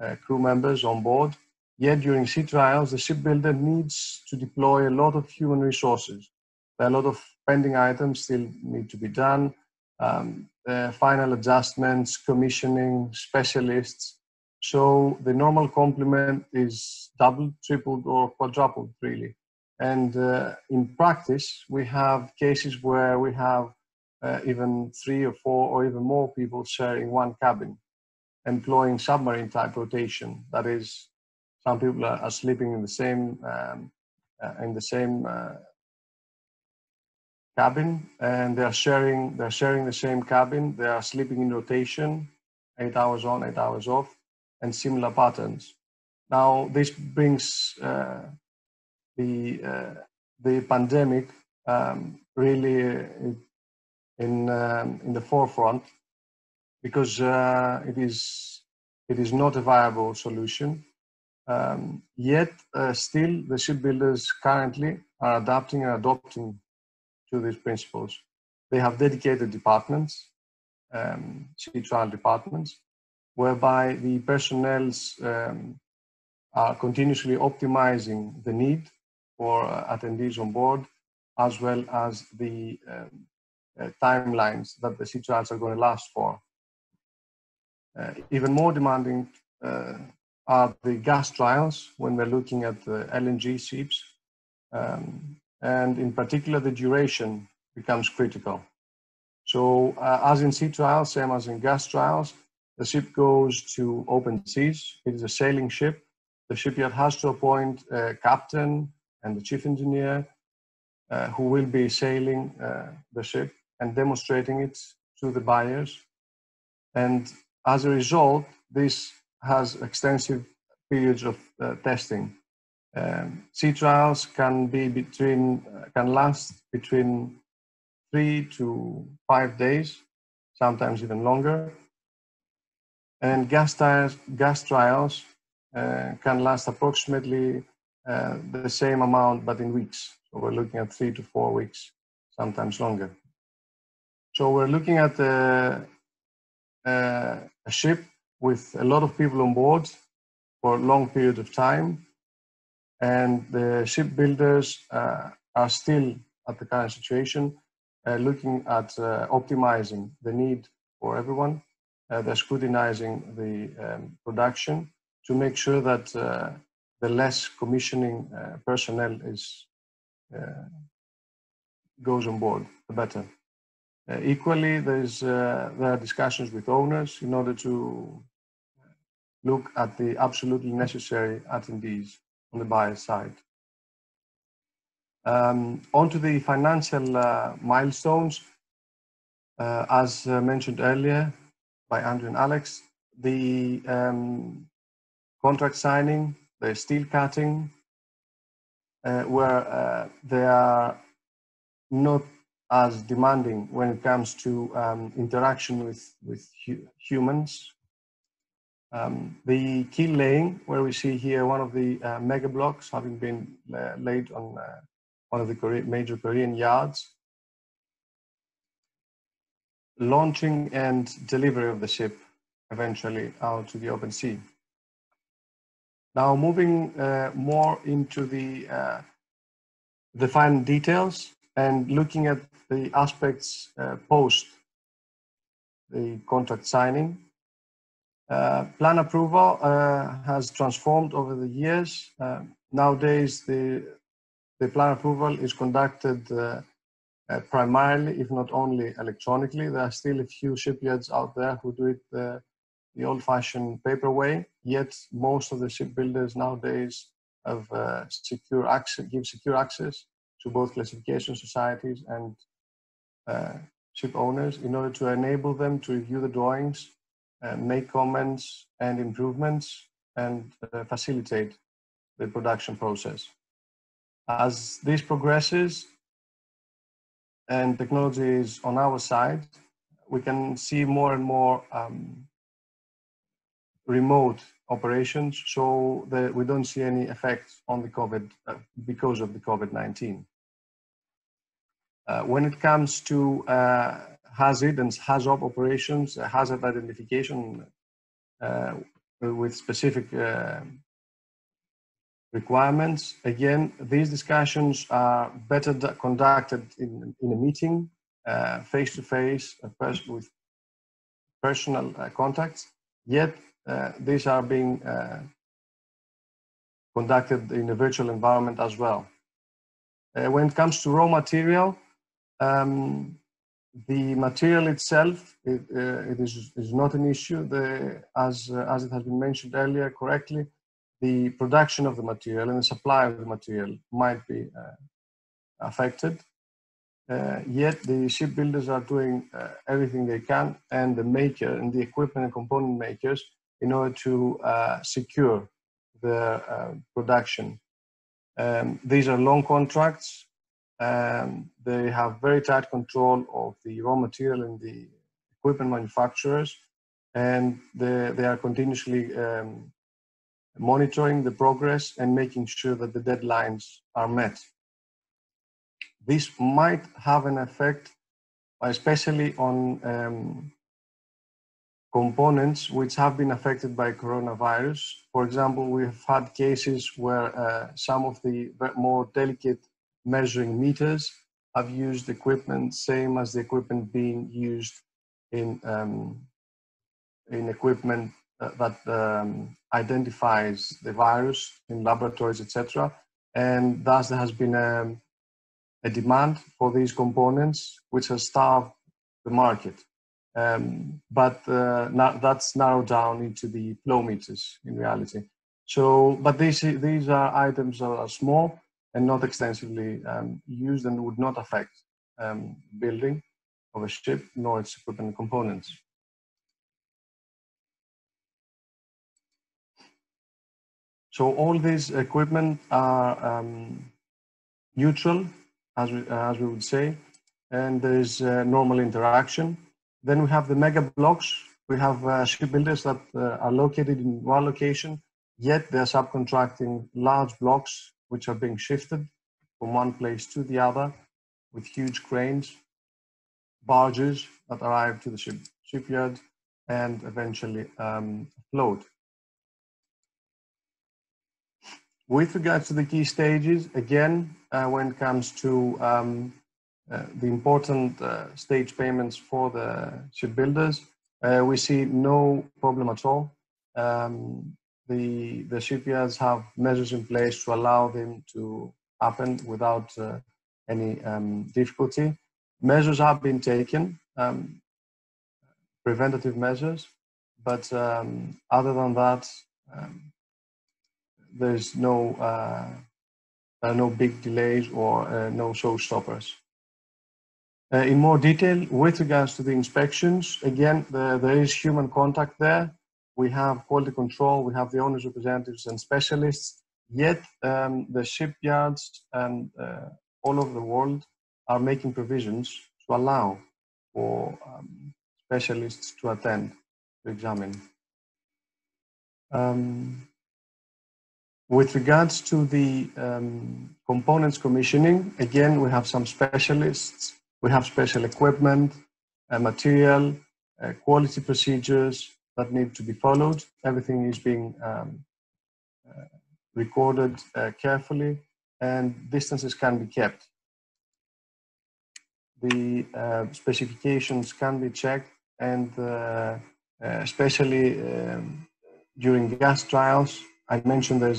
uh, crew members on board. Yet during sea trials, the shipbuilder needs to deploy a lot of human resources. There are a lot of pending items still need to be done. Um, final adjustments, commissioning, specialists. So the normal complement is doubled, tripled, or quadrupled, really. And uh, in practice, we have cases where we have uh, even three or four or even more people sharing one cabin, employing submarine type rotation. That is, some people are, are sleeping in the same um, uh, in the same uh, cabin, and they are sharing they're sharing the same cabin. They are sleeping in rotation, eight hours on, eight hours off, and similar patterns. Now, this brings uh, the uh, the pandemic um, really in um, in the forefront because uh, it is it is not a viable solution. Um, yet, uh, still, the shipbuilders currently are adapting and adopting to these principles. They have dedicated departments, um, sea trial departments, whereby the personnel's um, are continuously optimizing the need for uh, attendees on board, as well as the um, uh, timelines that the trials are going to last for. Uh, even more demanding uh, are the gas trials when we're looking at the LNG ships. Um, and in particular, the duration becomes critical. So uh, as in sea trials, same as in gas trials, the ship goes to open seas. It is a sailing ship. The shipyard has to appoint a captain and the chief engineer uh, who will be sailing uh, the ship and demonstrating it to the buyers. And as a result, this has extensive periods of uh, testing. Um, sea trials can be between uh, can last between three to five days, sometimes even longer. And gas, trials, gas trials uh, can last approximately uh, the same amount, but in weeks. So we're looking at three to four weeks, sometimes longer. So we're looking at a, uh, a ship with a lot of people on board for a long period of time. And the shipbuilders uh, are still at the current situation uh, looking at uh, optimizing the need for everyone. Uh, they're scrutinizing the um, production to make sure that uh, the less commissioning uh, personnel is goes on board, the better. Uh, equally, there's, uh, there are discussions with owners in order to look at the absolutely necessary attendees on the buyer side. Um, on to the financial uh, milestones. Uh, as uh, mentioned earlier by Andrew and Alex, the um, contract signing, the steel cutting, uh, where they are not as demanding when it comes to um, interaction with, with hu humans. Um, the keel laying, where we see here one of the uh, mega blocks having been uh, laid on uh, one of the Korean, major Korean yards. Launching and delivery of the ship eventually out to the open sea. Now moving uh, more into the, uh, the fine details and looking at the aspects uh, post the contract signing. Uh, plan approval uh, has transformed over the years. Uh, nowadays, the, the plan approval is conducted uh, uh, primarily, if not only electronically. There are still a few shipyards out there who do it the old-fashioned paper way, yet most of the shipbuilders nowadays have secure access, give secure access to both classification societies and uh, ship owners in order to enable them to review the drawings, uh, make comments and improvements, and uh, facilitate the production process. As this progresses and technology is on our side, we can see more and more um, remote operations so that we don't see any effects on the COVID uh, because of the COVID-19. Uh, when it comes to uh, hazard and HAZOP operations, uh, hazard identification uh, with specific uh, requirements. Again, these discussions are better conducted in, in a meeting, face to face, with personal uh, contacts, yet uh, these are being uh, conducted in a virtual environment as well. when it comes to raw material, um, the material itself it, uh, it is, is not an issue the, as, uh, as it has been mentioned earlier correctly the production of the material and the supply of the material might be uh, affected. Uh, yet the shipbuilders are doing uh, everything they can and the maker and the equipment and component makers in order to secure their production. Um, these are long contracts. Um, they have very tight control of the raw material and the equipment manufacturers, and they, they are continuously um, monitoring the progress and making sure that the deadlines are met. This might have an effect, especially on um, components which have been affected by coronavirus. For example, we have had cases where uh, some of the more delicate measuring meters. I've used equipment same as the equipment being used in um, in equipment that um, identifies the virus in laboratories, etc. And thus there has been a, a, demand for these components, which has starved the market. Um, but uh, that's narrowed down into the flow meters in reality. So, but these these are items that are small, and not extensively um, used and would not affect um, building of a ship nor its equipment components. So all these equipment are um, neutral, as we, as we would say, and there is uh, normal interaction. Then we have the mega blocks. We have uh, shipbuilders that uh, are located in one location, yet they're subcontracting large blocks which are being shifted from one place to the other with huge cranes, barges that arrive to the ship, shipyard and eventually um, float. With regards to the key stages, again, uh, when it comes to um, uh, the important uh, stage payments for the shipbuilders, uh, we see no problem at all. Um, the, the shipyards have measures in place to allow them to happen without uh, any um, difficulty. Measures have been taken, um, preventative measures, but um, other than that, um, there's no uh, there no big delays or uh, no showstoppers. Uh, in more detail, with regards to the inspections, again, the, there is human contact there we have quality control, we have the owners' representatives and specialists, yet um, the shipyards and uh, all over the world are making provisions to allow for um, specialists to attend, to examine. Um, with regards to the um, components commissioning, again, we have some specialists, we have special equipment, uh, material, uh, quality procedures, that need to be followed. Everything is being um, uh, recorded uh, carefully and distances can be kept. The uh, specifications can be checked and uh, especially um, during gas trials, I mentioned uh,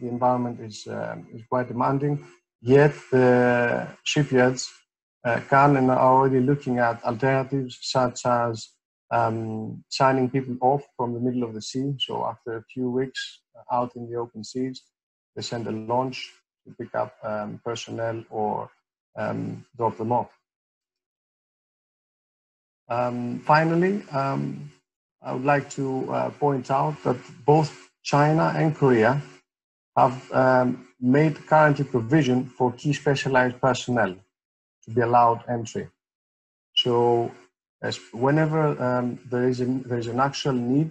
the environment is, is quite demanding, yet the shipyards can and are already looking at alternatives such as um, signing people off from the middle of the sea. So after a few weeks out in the open seas, they send a launch to pick up um, personnel or um, drop them off. Um, finally, um, I would like to uh, point out that both China and Korea have um, made currently provision for key specialized personnel to be allowed entry. So whenever um, there is an, there is an actual need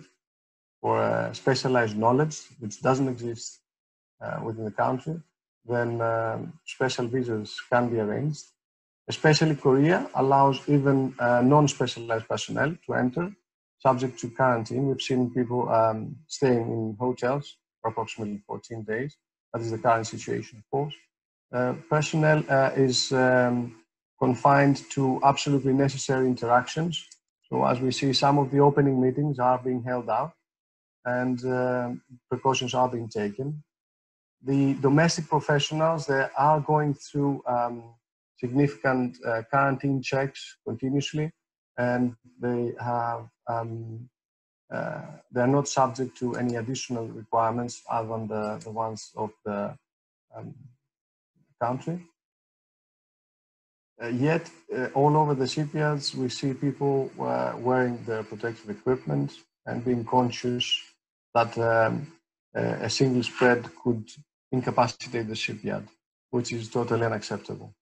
for uh, specialized knowledge which doesn't exist uh, within the country, then um, special visas can be arranged. Especially Korea allows even uh, non-specialized personnel to enter, subject to quarantine. We've seen people um, staying in hotels for approximately 14 days that is the current situation, of course. Uh, personnel uh, is um, confined to absolutely necessary interactions. So as we see, some of the opening meetings are being held out and uh, precautions are being taken. The domestic professionals, they are going through um, significant uh, quarantine checks continuously and they have um, uh, they're not subject to any additional requirements other than the, the ones of the um, country. Uh, yet, uh, all over the shipyards, we see people uh, wearing their protective equipment and being conscious that um, a single spread could incapacitate the shipyard, which is totally unacceptable.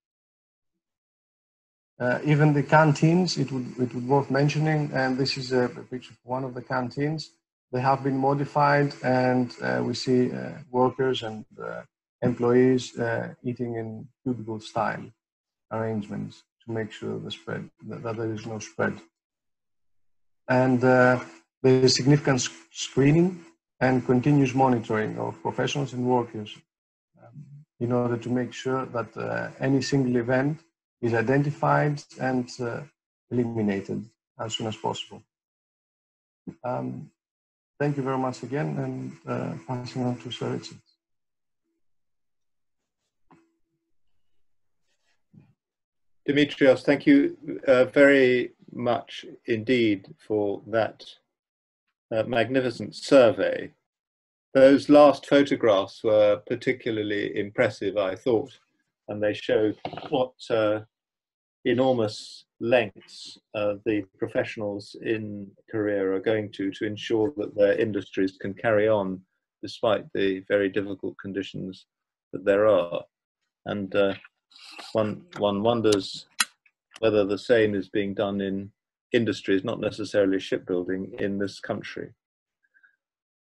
Uh, even the canteens, it would, it would worth mentioning, and this is a, picture of one of the canteens. They have been modified, and uh, we see uh, workers and employees eating in cubicle style arrangements to make sure the spread that, that there is no spread. And uh, there is significant screening and continuous monitoring of professionals and workers um, in order to make sure that uh, any single event is identified and uh, eliminated as soon as possible. Um, thank you very much again and uh, passing on to Sir Richard. Dimitrios, thank you uh, very much indeed for that uh, magnificent survey. Those last photographs were particularly impressive, I thought, and they showed what uh, enormous lengths uh, the professionals in Korea are going to to ensure that their industries can carry on despite the very difficult conditions that there are. And uh, one one wonders whether the same is being done in industries, not necessarily shipbuilding, in this country.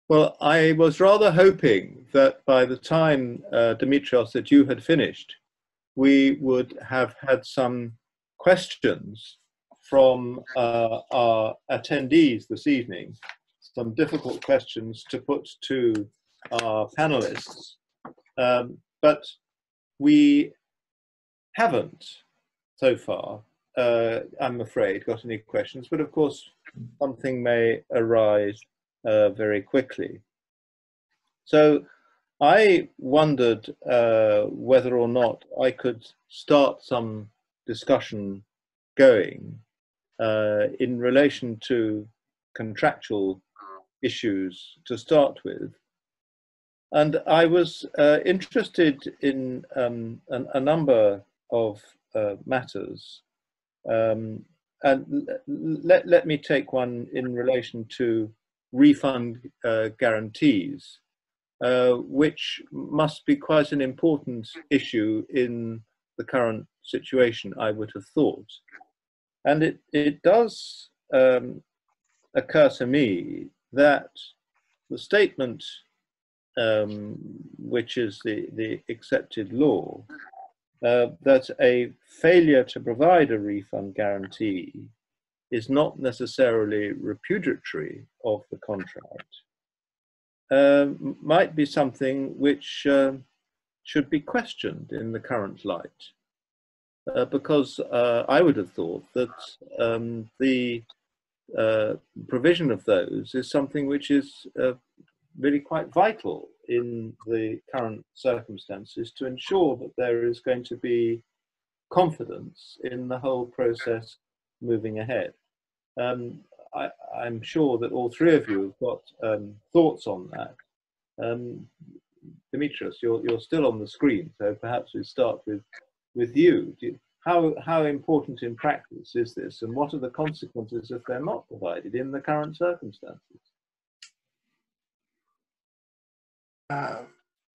Well, I was rather hoping that by the time, uh, Dimitrios, that you had finished, we would have had some questions from uh, our attendees this evening, some difficult questions to put to our panelists. Um, but we haven't so far, uh, I'm afraid, got any questions. But of course, something may arise uh, very quickly. So I wondered uh, whether or not I could start some discussion going uh, in relation to contractual issues to start with. And I was uh, interested in um, an, a number of uh, matters. Um, and let, let me take one in relation to refund uh, guarantees, uh, which must be quite an important issue in the current situation, I would have thought. And it, it does um, occur to me that the statement, um, which is the, the accepted law, uh, that a failure to provide a refund guarantee is not necessarily repudiatory of the contract, uh, might be something which uh, should be questioned in the current light. Uh, because uh, I would have thought that um, the uh, provision of those is something which is really quite vital in the current circumstances to ensure that there is going to be confidence in the whole process moving ahead. Um, I, am sure that all three of you have got um, thoughts on that. Um, Dimitrios, you're, you're still on the screen, so perhaps we start with, with you. you. How, how important in practice is this, and what are the consequences if they're not provided in the current circumstances? Uh,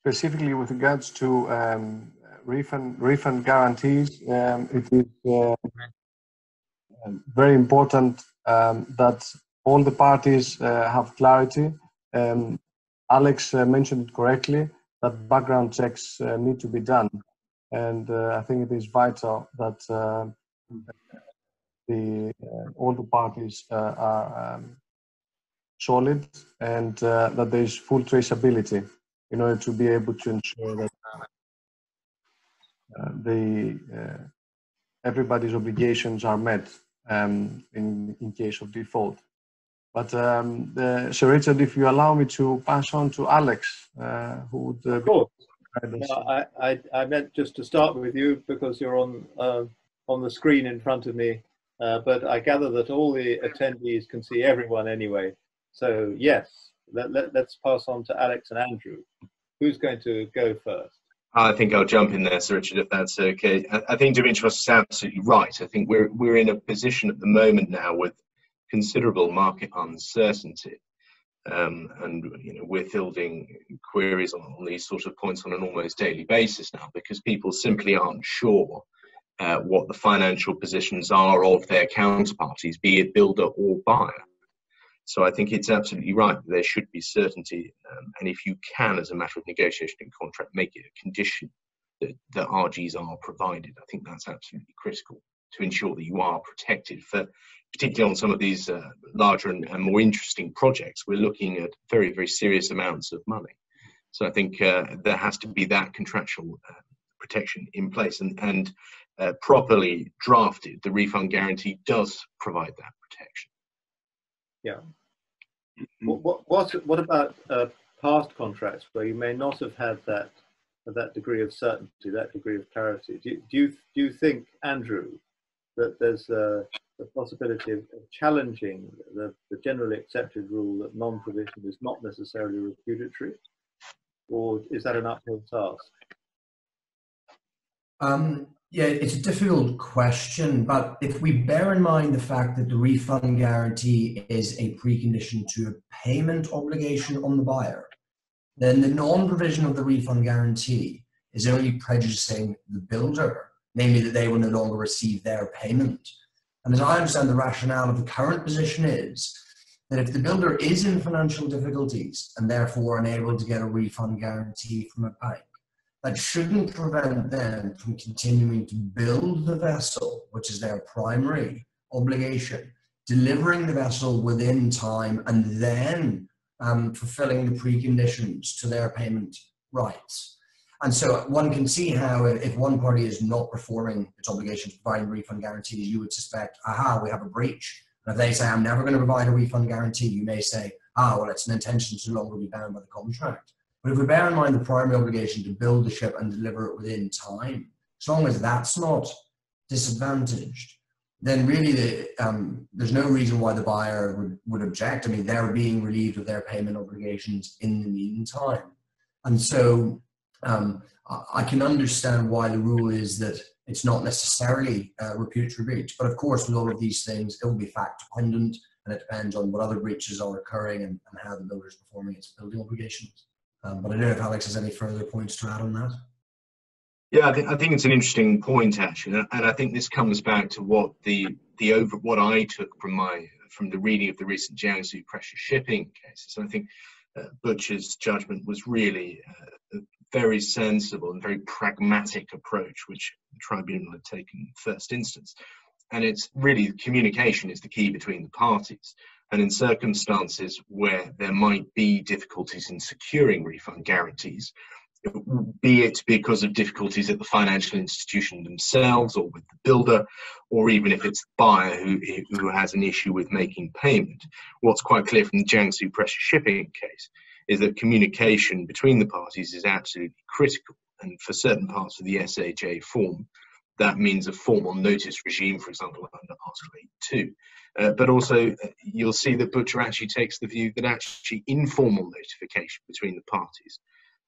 specifically with regards to um, refund refund guarantees, um, it is uh, very important um, that all the parties uh, have clarity. Um, Alex uh, mentioned correctly that background checks uh, need to be done, and I think it is vital that the all the parties are um, solid and that there is full traceability in order to be able to ensure that uh, the uh, everybody's obligations are met um, in, in case of default. But um, the, Sir Richard, if you allow me to pass on to Alex, uh, who would. Uh, course. No, I, I, I, meant just to start with you because you're on uh, on the screen in front of me, uh, but I gather that all the attendees can see everyone anyway. So yes, let, let, let's pass on to Alex and Andrew. Who's going to go first? I think I'll jump in there, Sir Richard, if that's okay. I, I think Dimitrios is absolutely right. I think we're we're in a position at the moment now with considerable market uncertainty. Um, and you know we're fielding queries on, on, these sort of points on an almost daily basis now because people simply aren't sure uh, what the financial positions are of their counterparties, be it builder or buyer. So I think it's absolutely right that there should be certainty, um, and if you can, as a matter of negotiation and contract, make it a condition that, that RGs are provided. I think that's absolutely critical to ensure that you are protected for, particularly on some of these uh, larger and, and, more interesting projects. We're looking at very, very serious amounts of money. So I think uh, there has to be that contractual uh, protection in place, and, and uh, properly drafted, the refund guarantee does provide that protection. Yeah. What, what, what, what about uh, past contracts where you may not have had that that degree of certainty, that degree of clarity? Do, do you do you think, Andrew, that there's a, the possibility of, challenging the, the generally accepted rule that non-provision is not necessarily repudiatory, or is that an uphill task? Um, yeah, it's a difficult question, but if we bear in mind the fact that the refund guarantee is a precondition to a payment obligation on the buyer, then the non provision of the refund guarantee is only prejudicing the builder, namely that they will no longer receive their payment. And as I understand the rationale of the current position is that if the builder is in financial difficulties and therefore unable to get a refund guarantee from a bank, that shouldn't prevent them from continuing to build the vessel, which is their primary obligation, delivering the vessel within time, and then um, fulfilling the preconditions to their payment rights. And so one can see how if one party is not performing its obligation to provide refund guarantees, you would suspect, aha, we have a breach. And if they say, I'm never going to provide a refund guarantee, you may say, ah, well, it's an intention to no longer be bound by the contract. But if we bear in mind the primary obligation to build the ship and deliver it within time, as long as that's not disadvantaged, then really the, um, there's no reason why the buyer would, would object. I mean, they're being relieved of their payment obligations in the meantime. And so um, I can understand why the rule is that it's not necessarily a repudiatory breach. But of course, with all of these things, it will be fact dependent and it depends on what other breaches are occurring and, and how the builder is performing its building obligations. Um, but I don't know if Alex has any further points to add on that. Yeah, I think, I think it's an interesting point actually, and I think this comes back to what the the over what I took from my from the reading of the recent Jiangsu Precious Shipping cases. And I think uh, Butcher's judgment was really uh, very sensible and very pragmatic approach, which the tribunal had taken first instance. And it's really communication is the key between the parties. And in circumstances where there might be difficulties in securing refund guarantees, be it because of difficulties at the financial institution themselves or with the builder, or even if it's the buyer who, who has an issue with making payment. What's quite clear from the Jiangsu Precious Shipping case is that communication between the parties is absolutely critical. And for certain parts of the SAJ form, that means a formal notice regime, for example, under Article 8.2. Uh, but also, uh, you'll see that Butcher actually takes the view that actually informal notification between the parties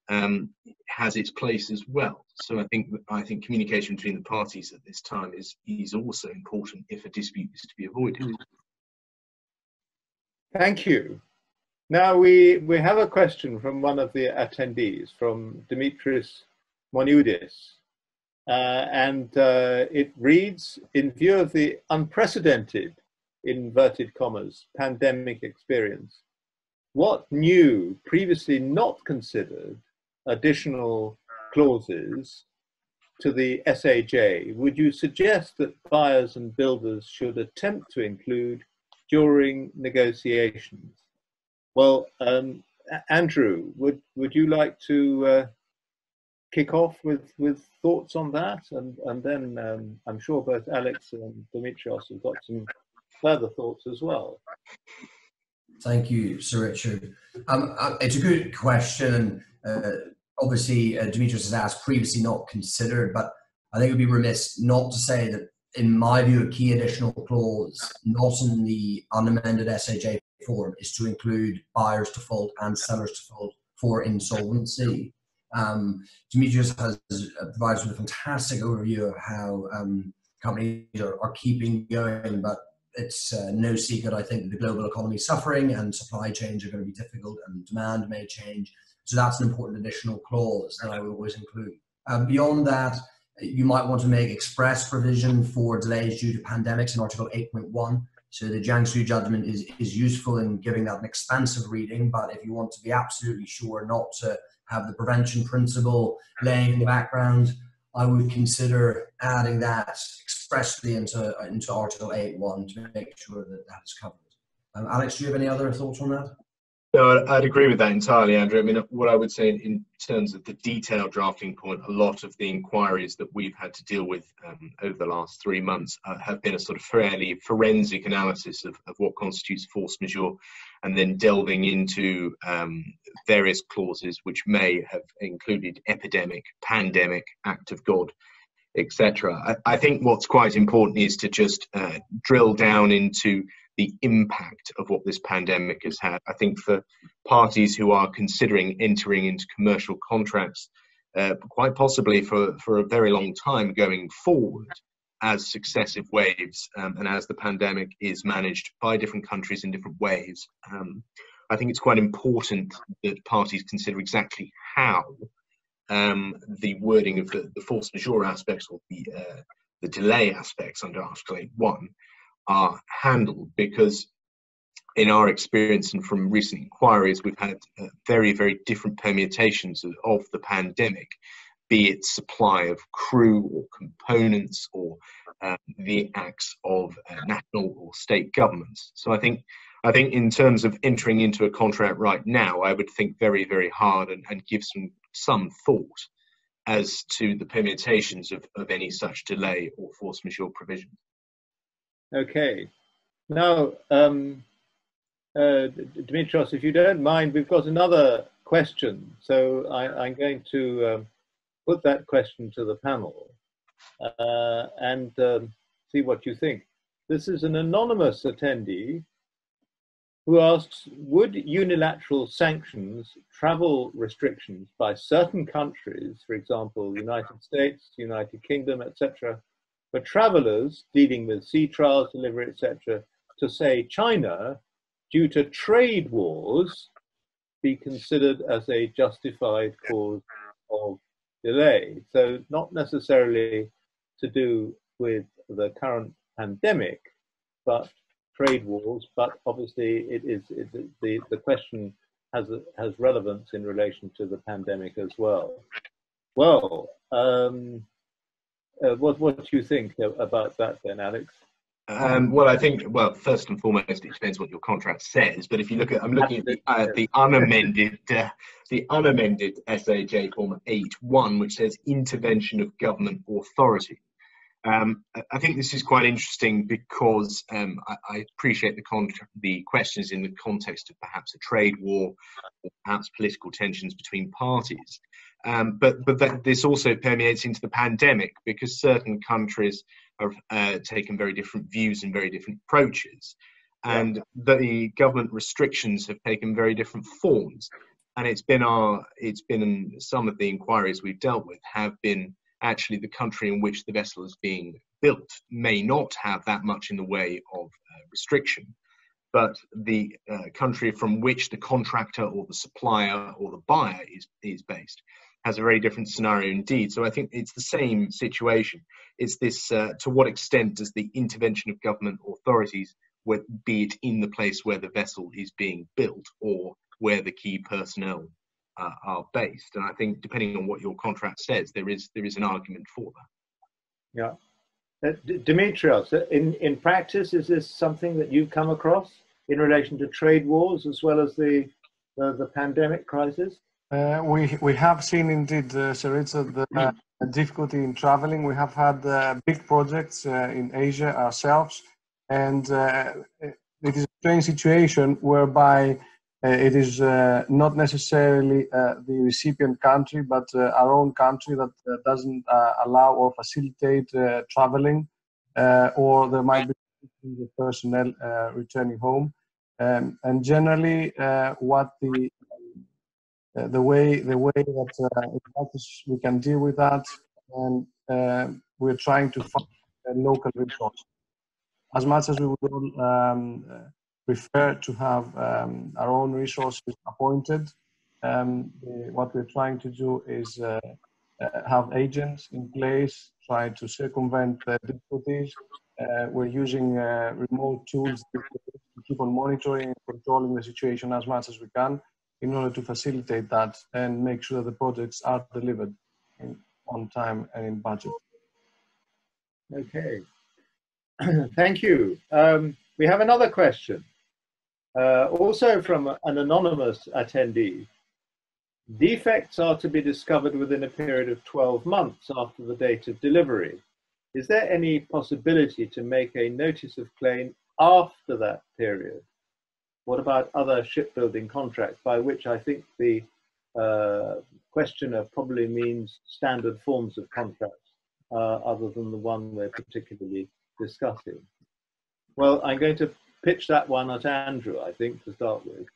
um, has its place as well. So I think I think communication between the parties at this time is is also important if a dispute is to be avoided. Thank you. Now we we have a question from one of the attendees, from Dimitris Monioudis. Uh, and uh, it reads, in view of the unprecedented, inverted commas, pandemic experience, what new, previously not considered, additional clauses to the SAJ would you suggest that buyers and builders should attempt to include during negotiations? Well, um, Andrew, would would you like to uh, kick off with with thoughts on that, and and then um, I'm sure both Alex and Dimitrios have got some further thoughts as well. Thank you, Sir Richard. Um, uh, it's a good question. Uh, obviously, uh, Dimitrios has asked previously not considered, but I think it would be remiss not to say that, in my view, a key additional clause, not in the unamended SAJ form, is to include buyer's default and seller's default for insolvency. Um, Dimitrios has provided with a fantastic overview of how um, companies are, are, keeping going, but it's uh, no secret, I think, that the global economy is suffering and supply chains are going to be difficult and demand may change. So that's an important additional clause that I would always include. Uh, beyond that, you might want to make express provision for delays due to pandemics in Article 8.1. So the Jiangsu judgment is, is useful in giving that an expansive reading, but if you want to be absolutely sure not to have the prevention principle laying in the background, I would consider adding that expressly into, into Article 8.1 to make sure that that is covered. Um, Alex, do you have any other thoughts on that? No, I'd agree with that entirely, Andrew. I mean, what I would say in, terms of the detailed drafting point, a lot of the inquiries that we've had to deal with um, over the last three months uh, have been a sort of fairly forensic analysis of, of what constitutes force majeure and then delving into um, various clauses which may have included epidemic, pandemic, act of God, etc. I, I, think what's quite important is to just uh, drill down into the impact of what this pandemic has had. I think for parties who are considering entering into commercial contracts, uh, quite possibly for, for a very long time going forward, as successive waves um, and as the pandemic is managed by different countries in different ways, um, I think it's quite important that parties consider exactly how um, the wording of the, the force majeure aspects or the uh, the delay aspects under Article 8.1 are handled because in our experience and from recent inquiries, we've had uh, very, very different permutations of, of, the pandemic, be it supply of crew or components or uh, the acts of uh, national or state governments. So I think, I think in terms of entering into a contract right now, I would think very, very hard and, and give some some thought as to the permutations of, of any such delay or force majeure provision. Okay. Now, um, uh, Dimitrios, if you don't mind, we've got another question. So I, am going to um, put that question to the panel uh, and um, see what you think. This is an anonymous attendee who asks, would unilateral sanctions, travel restrictions by certain countries, for example, United States, United Kingdom, etc., for travelers dealing with sea trials, delivery, etc., to say China, due to trade wars, be considered as a justified cause of delay. So not necessarily to do with the current pandemic, but trade wars. But obviously, it is it, the the question has has relevance in relation to the pandemic as well. Well, um, uh, what what do you think about that then, Alex? Um, well, I think well, first and foremost, it depends what your contract says. But if you look at, I'm looking at the, uh, the unamended, uh, the unamended SAJ form eight one, which says intervention of government authority. Um, I think this is quite interesting because um, I, I, appreciate the, con- the questions in the context of perhaps a trade war or perhaps political tensions between parties. Um, but but that, this also permeates into the pandemic because certain countries have uh, taken very different views and very different approaches, and yeah. the government restrictions have taken very different forms. And it's been our it's been some of the inquiries we've dealt with have been actually the country in which the vessel is being built may not have that much in the way of uh, restriction, but the uh, country from which the contractor or the supplier or the buyer is, is based has a very different scenario indeed. So I think it's the same situation. It's this uh, to what extent does the intervention of government authorities, be it in the place where the vessel is being built or where the key personnel uh, are based. And I think depending on what your contract says, there is there is an argument for that. Yeah. Uh, D- Dimitrios, uh, in, in practice, is this something that you've come across in relation to trade wars as well as the the, the pandemic crisis? Uh, we we have seen indeed, uh, Sir Richard, the uh, difficulty in traveling. We have had uh, big projects uh, in Asia ourselves, and uh, it is a strange situation whereby it is not necessarily the recipient country, but our own country that doesn't allow or facilitate traveling, or there might be the personnel returning home. Um, and generally, what the uh, the way the way that uh, we can deal with that, and uh, we're trying to find local resource. As much as we would all um, prefer to have um, our own resources appointed, um, what we're trying to do is have agents in place, try to circumvent the difficulties. We're using remote tools to keep on monitoring and controlling the situation as much as we can in order to facilitate that and make sure that the projects are delivered in, on time and in budget. Okay, thank you. Um, we have another question, uh, also from an anonymous attendee. Defects are to be discovered within a period of 12 months after the date of delivery. Is there any possibility to make a notice of claim after that period? What about other shipbuilding contracts, by which I think the uh, questioner probably means standard forms of contracts uh, other than the one we're particularly discussing. Well, I'm going to pitch that one at Andrew, I think, to start with.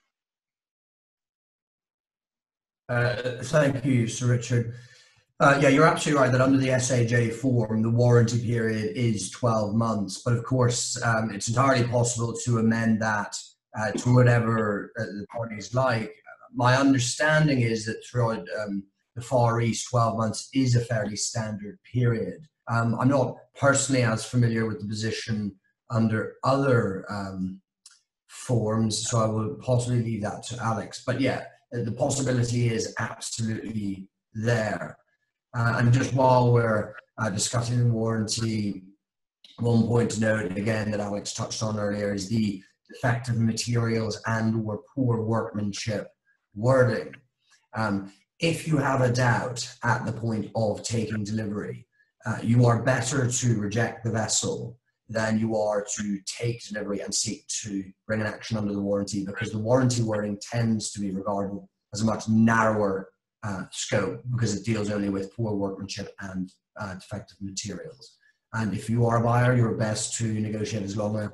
Uh, thank you, Sir Richard. Uh, yeah, you're absolutely right that under the SAJ form, the warranty period is 12 months. But of course, um, it's entirely possible to amend that uh, to whatever uh, the parties like. My understanding is that throughout um, the Far East, 12 months is a fairly standard period. Um, I'm not personally as familiar with the position under other um, forms, so I will possibly leave that to Alex. But yeah, the possibility is absolutely there. Uh, and just while we're uh, discussing the warranty, one point to note again that Alex touched on earlier is the defective materials and or poor workmanship wording. Um, if you have a doubt at the point of taking delivery, uh, you are better to reject the vessel than you are to take delivery and seek to bring an action under the warranty because the warranty wording tends to be regarded as a much narrower uh, scope because it deals only with poor workmanship and uh, defective materials. And if you are a buyer, you're best to negotiate as long a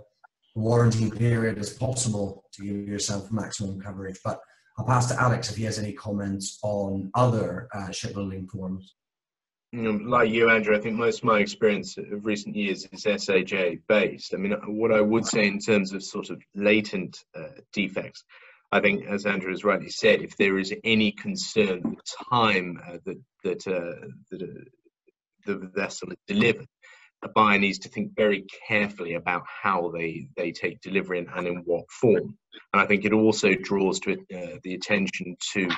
warranty period as possible to give yourself maximum coverage. But I'll pass to Alex if he has any comments on other uh, shipbuilding forms. like you, Andrew, I think most of my experience of recent years is SAJ based. I mean, what I would say in terms of sort of latent uh, defects, I think, as Andrew has rightly said, if there is any concern the time uh, that that, uh, that uh, the vessel is delivered, a buyer needs to think very carefully about how they, they take delivery and, in what form. And I think it also draws to uh, the attention to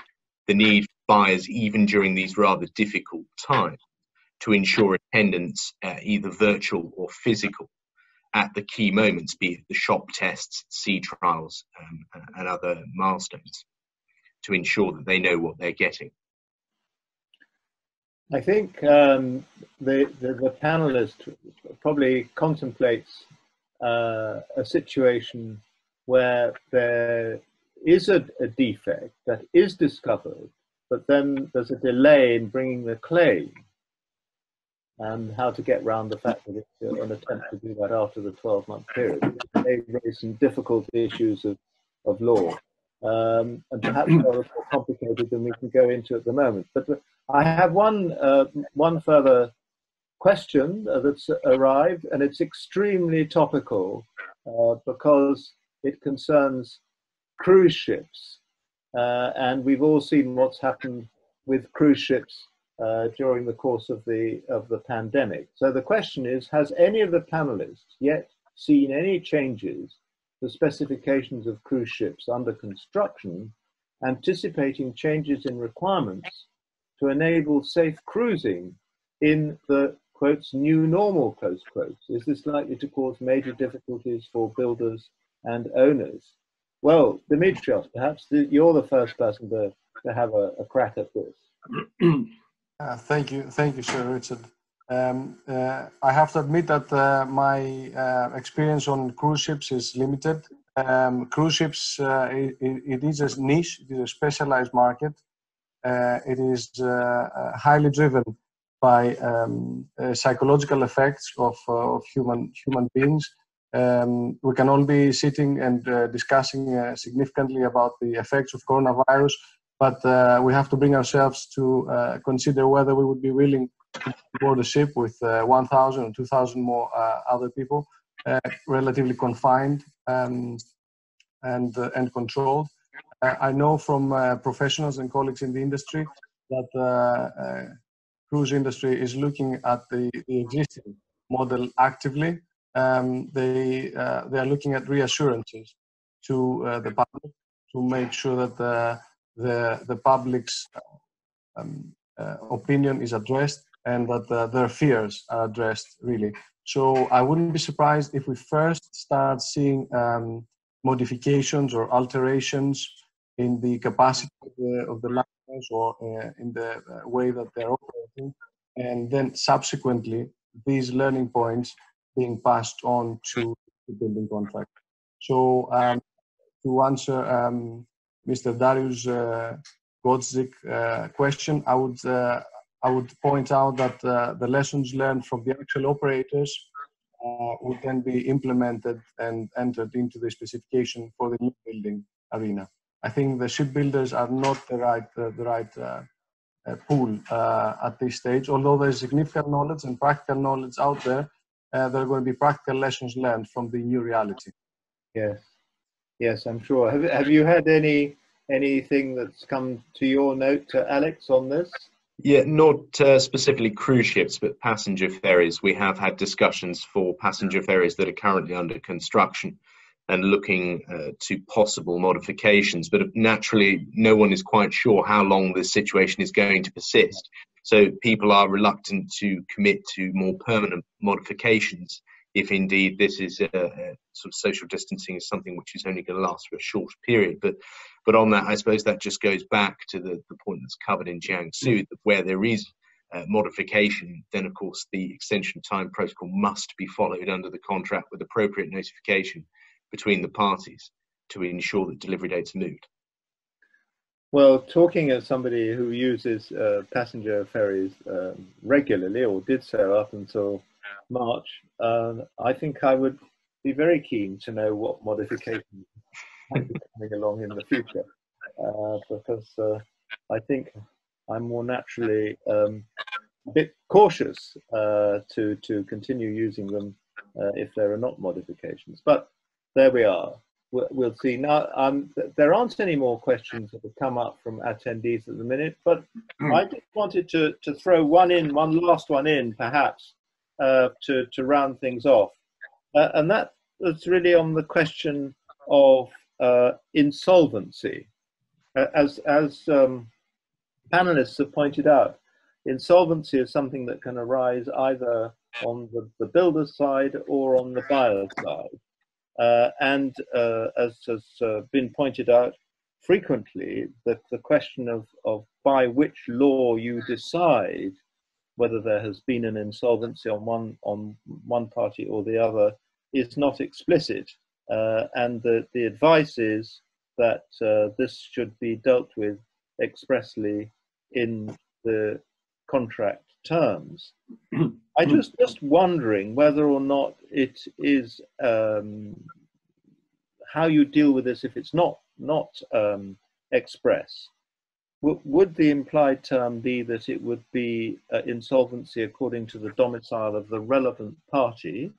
the need for buyers, even during these rather difficult times, to ensure attendance, uh, either virtual or physical, at the key moments, be it the shop tests, sea trials, um, and other milestones, to ensure that they know what they're getting. I think um, the, the, the, panelist probably contemplates uh, a situation where there is a, a, defect that is discovered, but then there's a delay in bringing the claim and how to get around the fact that it's an attempt to do that after the 12 month period. May raise some difficult issues of, of law um, and perhaps more complicated than we can go into at the moment. But I have one, uh, one further question uh, that's arrived, and it's extremely topical uh, because it concerns cruise ships. Uh, and we've all seen what's happened with cruise ships uh, during the course of the, of the pandemic. So the question is, has any of the panelists yet seen any changes the specifications of cruise ships under construction, anticipating changes in requirements to enable safe cruising in the quotes new normal close quotes is this likely to cause major difficulties for builders and owners Well, Dimitrios, perhaps you're the first person to, to have a, a crack at this. Uh, thank you, thank you, Sir Richard. Um, uh, I have to admit that uh, my uh, experience on cruise ships is limited. Um, cruise ships, uh, it, it is a niche, it is a specialized market. Uh, it is highly driven by um, psychological effects of, of human human beings um, we can all be sitting and uh, discussing uh, significantly about the effects of coronavirus, but uh, we have to bring ourselves to uh, consider whether we would be willing to board a ship with uh, 1,000 or 2,000 more uh, other people, relatively confined um, and and controlled. I know from professionals and colleagues in the industry that the cruise industry is looking at the, the existing model actively um, they uh, they are looking at reassurances to uh, the public to make sure that the the, public's um, uh, opinion is addressed and that uh, their fears are addressed really. So I wouldn't be surprised if we first start seeing um, modifications or alterations in the capacity of the, of the or uh, in the uh, way that they're operating, and then subsequently these learning points being passed on to the building contract. So um, to answer um, Mr. Darius uh, Godzik uh, question, I would uh, I would point out that uh, the lessons learned from the actual operators uh, would then be implemented and entered into the specification for the new building arena. I think the shipbuilders are not the right uh, the right pool at this stage, although there's significant knowledge and practical knowledge out there uh, there are going to be practical lessons learned from the new reality. Yes, yes, I'm sure. Have, have you had any anything that's come to your note, uh, Alex, on this? Yeah, not uh, specifically cruise ships, but passenger ferries. We have had discussions for passenger ferries that are currently under construction and looking uh, to possible modifications. But naturally, no one is quite sure how long this situation is going to persist. So people are reluctant to commit to more permanent modifications if indeed this is a, a sort of social distancing is something which is only going to last for a short period. But but on that, I suppose that just goes back to the, the point that's covered in Jiangsu, that where there is uh, modification, then of course the extension time protocol must be followed under the contract with appropriate notification between the parties to ensure that delivery dates are moved. Well, talking as somebody who uses uh, passenger ferries um, regularly, or did so up until March, uh, I think I would be very keen to know what modifications might be coming along in the future, uh, because uh, I think I'm more naturally um, a bit cautious uh, to to continue using them uh, if there are not modifications. But there we are we'll see. Now, um, there aren't any more questions that have come up from attendees at the minute, but hmm. I just wanted to, to throw one in, one last one in, perhaps, uh, to, to round things off. Uh, and that was really on the question of uh, insolvency. As as um, panelists have pointed out, insolvency is something that can arise either on the, the builder's side or on the buyer's side. Uh, and uh, as has uh, been pointed out frequently, that the question of, of by which law you decide whether there has been an insolvency on one on one party or the other is not explicit, uh, and the, the advice is that uh, this should be dealt with expressly in the contract terms. I just just wondering whether or not it is um, how you deal with this if it's not not um, express. W- would the implied term be that it would be uh, insolvency according to the domicile of the relevant party?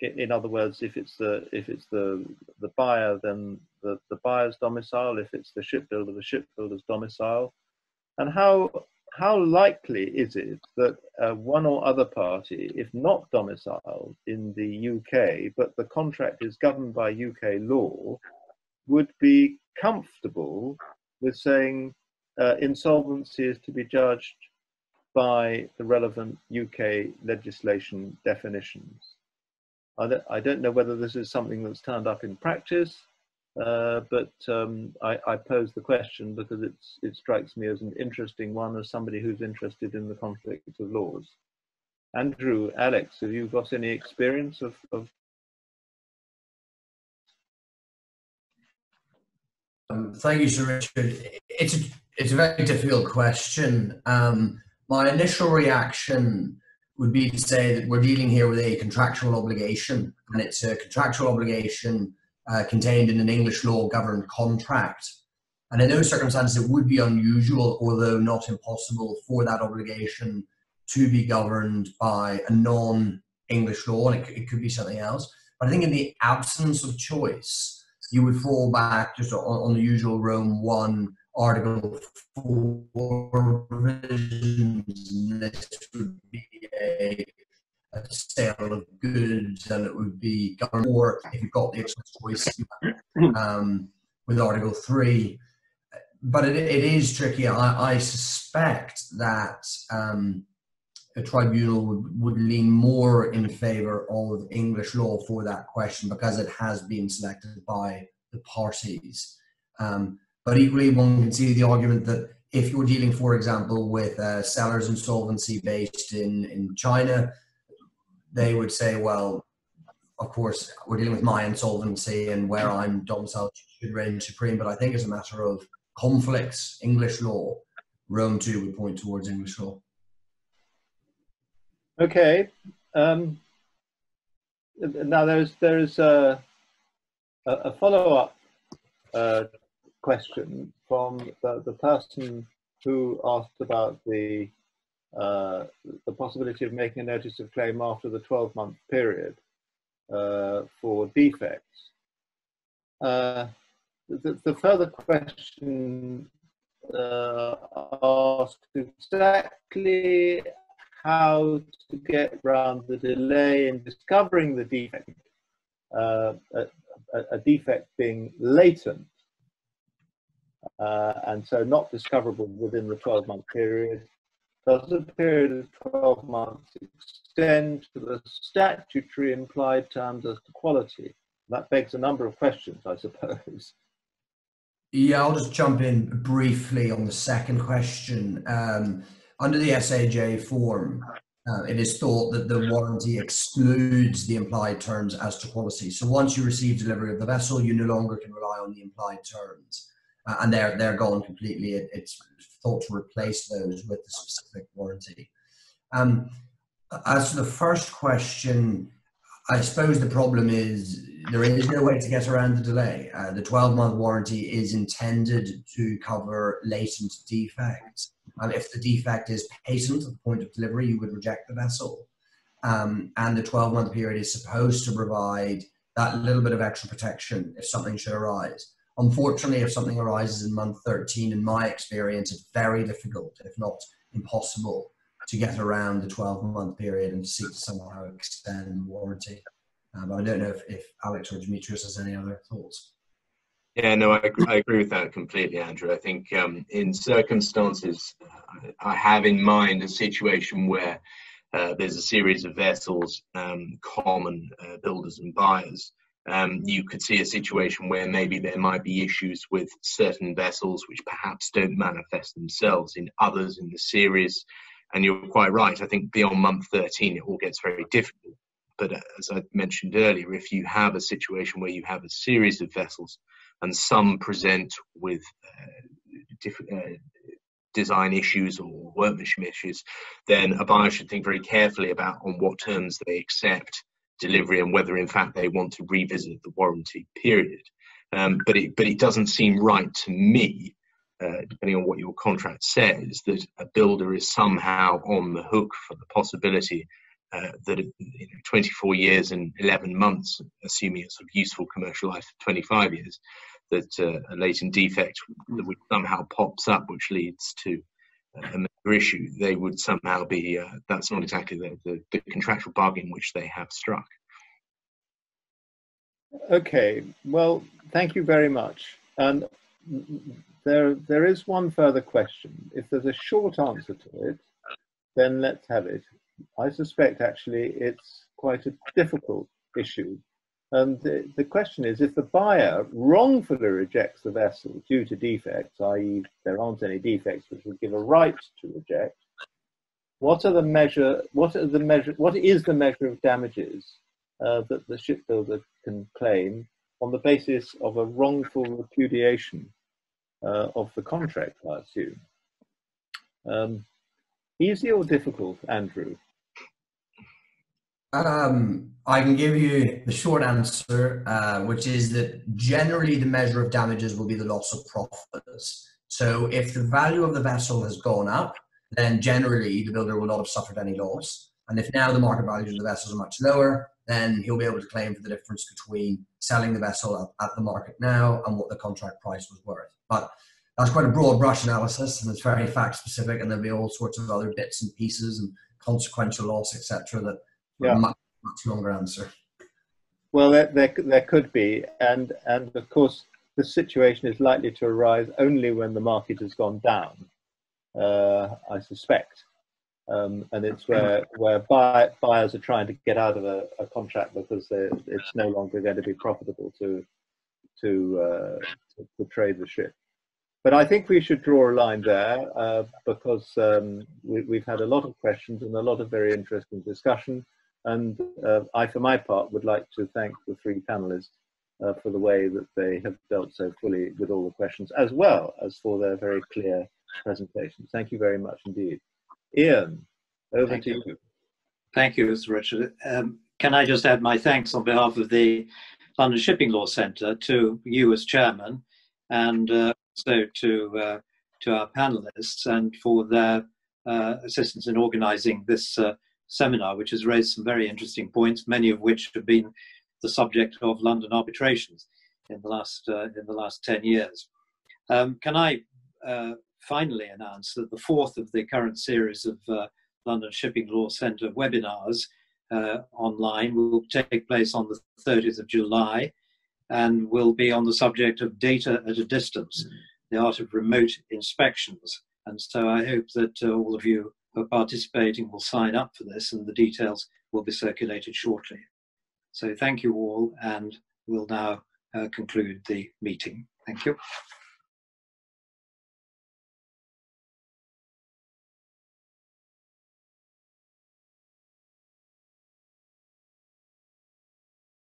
In other words, if it's the if it's the the buyer, then the, the buyer's domicile. If it's the shipbuilder, the shipbuilder's domicile. And how how likely is it that uh, one or other party, if not domiciled in the UK, but the contract is governed by UK law, would be comfortable with saying uh, insolvency is to be judged by the relevant UK legislation definitions? I don't, I don't know whether this is something that's turned up in practice uh, but um, I, I, pose the question because it strikes me as an interesting one as somebody who's interested in the conflict of laws. Andrew, Alex, have you got any experience of, of Um, thank you, Sir Richard. It's a, it's a very difficult question. Um, my initial reaction would be to say that we're dealing here with a contractual obligation, and it's a contractual obligation uh, contained in an English law governed contract. And in those circumstances, it would be unusual, although not impossible, for that obligation to be governed by a non English law, and it, it could be something else. But I think in the absence of choice, you would fall back just on, on the usual Rome 1 Article 4 provisions. This would be a a sale of goods and it would be or if you've got the extra choice um, with Article 3. But it, it is tricky. I, I suspect that um, a tribunal would, would lean more in favor of English law for that question because it has been selected by the parties. Um, but equally, one can see the argument that if you're dealing, for example, with uh, sellers insolvency based in, in China, they would say, well, of course, we're dealing with my insolvency and where I'm domiciled should reign supreme. But I think as a matter of conflicts, English law, Rome 2 would point towards English law. Okay. Um, now there's there's a, a follow-up uh, question from the, the person who asked about the uh, the possibility of making a notice of claim after the 12 month period uh, for defects. Uh, the, the, further question uh, asks exactly how to get around the delay in discovering the defect, uh, a, a, defect being latent, uh, and so not discoverable within the 12 month period, does the period of 12 months extend to the statutory implied terms as to quality? That begs a number of questions, I suppose. Yeah, I'll just jump in briefly on the second question. Um, under the SAJ form, uh, it is thought that the warranty excludes the implied terms as to quality. So once you receive delivery of the vessel, you no longer can rely on the implied terms, uh, and they're they're gone completely. It, it's thought to replace those with the specific warranty. Um, as to the first question, I suppose the problem is there is no way to get around the delay. Uh, the 12 month warranty is intended to cover latent defects. And if the defect is patent at the point of delivery, you would reject the vessel. Um, and the 12 month period is supposed to provide that little bit of extra protection if something should arise. Unfortunately, if something arises in month 13, in my experience, it's very difficult, if not impossible, to get around the 12 month period and seek to somehow extend the warranty. Uh, but I don't know if, if Alex or Dimitrios has any other thoughts. Yeah, no, I agree, I agree with that completely, Andrew. I think um, in circumstances, uh, I have in mind a situation where uh, there's a series of vessels, um, common uh, builders and buyers, um, you could see a situation where maybe there might be issues with certain vessels which perhaps don't manifest themselves in others in the series. And you're quite right. I think beyond month 13, it all gets very difficult. But uh, as I mentioned earlier, if you have a situation where you have a series of vessels and some present with uh, different uh, design issues or workmanship issues, then a buyer should think very carefully about on what terms they accept delivery and whether in fact they want to revisit the warranty period. Um, but it but it doesn't seem right to me, uh, depending on what your contract says, that a builder is somehow on the hook for the possibility uh, that you know, 24 years and 11 months, assuming a sort of useful commercial life of 25 years, that uh, a latent defect that somehow pops up, which leads to a major issue, they would somehow be, uh, that's not exactly the, the, the, contractual bargain which they have struck. Okay, well, thank you very much. And there, there is one further question. If there's a short answer to it, then let's have it. I suspect actually it's quite a difficult issue And the, the question is, if the buyer wrongfully rejects the vessel due to defects, i.e. there aren't any defects which would give a right to reject, what are the measure, what are the measure, what is the measure of damages uh, that the shipbuilder can claim on the basis of a wrongful repudiation uh, of the contract, I assume? Um, easy or difficult, Andrew? Um, I can give you the short answer, uh, which is that generally the measure of damages will be the loss of profits. So if the value of the vessel has gone up, then generally the builder will not have suffered any loss. And if now the market values of the vessels are much lower, then he'll be able to claim for the difference between selling the vessel at, at the market now and what the contract price was worth. But that's quite a broad brush analysis and it's very fact specific and there'll be all sorts of other bits and pieces and consequential loss, etc. that yeah. much, much longer answer. Well, there, there, there could be, and and of course the situation is likely to arise only when the market has gone down. Uh, I suspect, um, and it's where where buy, buyers are trying to get out of a, a contract because it's no longer going to be profitable to to, uh, to, to trade the ship. But I think we should draw a line there uh, because um, we, have had a lot of questions and a lot of very interesting discussion. And uh, I, for my part, would like to thank the three panelists uh, for the way that they have dealt so fully with all the questions, as well as for their very clear presentation. Thank you very much indeed. Ian, over thank to you. you. Thank you, Mr. Richard. Um, can I just add my thanks on behalf of the London Shipping Law Centre to you as chairman and uh, also to, uh, to our panelists and for their uh, assistance in organising this uh, seminar, which has raised some very interesting points, many of which have been the subject of London arbitrations in the last uh, in the last ten years. Um, can I uh, finally announce that the fourth of the current series of uh, London Shipping Law Centre webinars uh, online will take place on the 30th of July and will be on the subject of data at a distance, the art of remote inspections. And so I hope that uh, all of you who are participating will sign up for this and the details will be circulated shortly. So thank you all and we'll now uh, conclude the meeting. Thank you.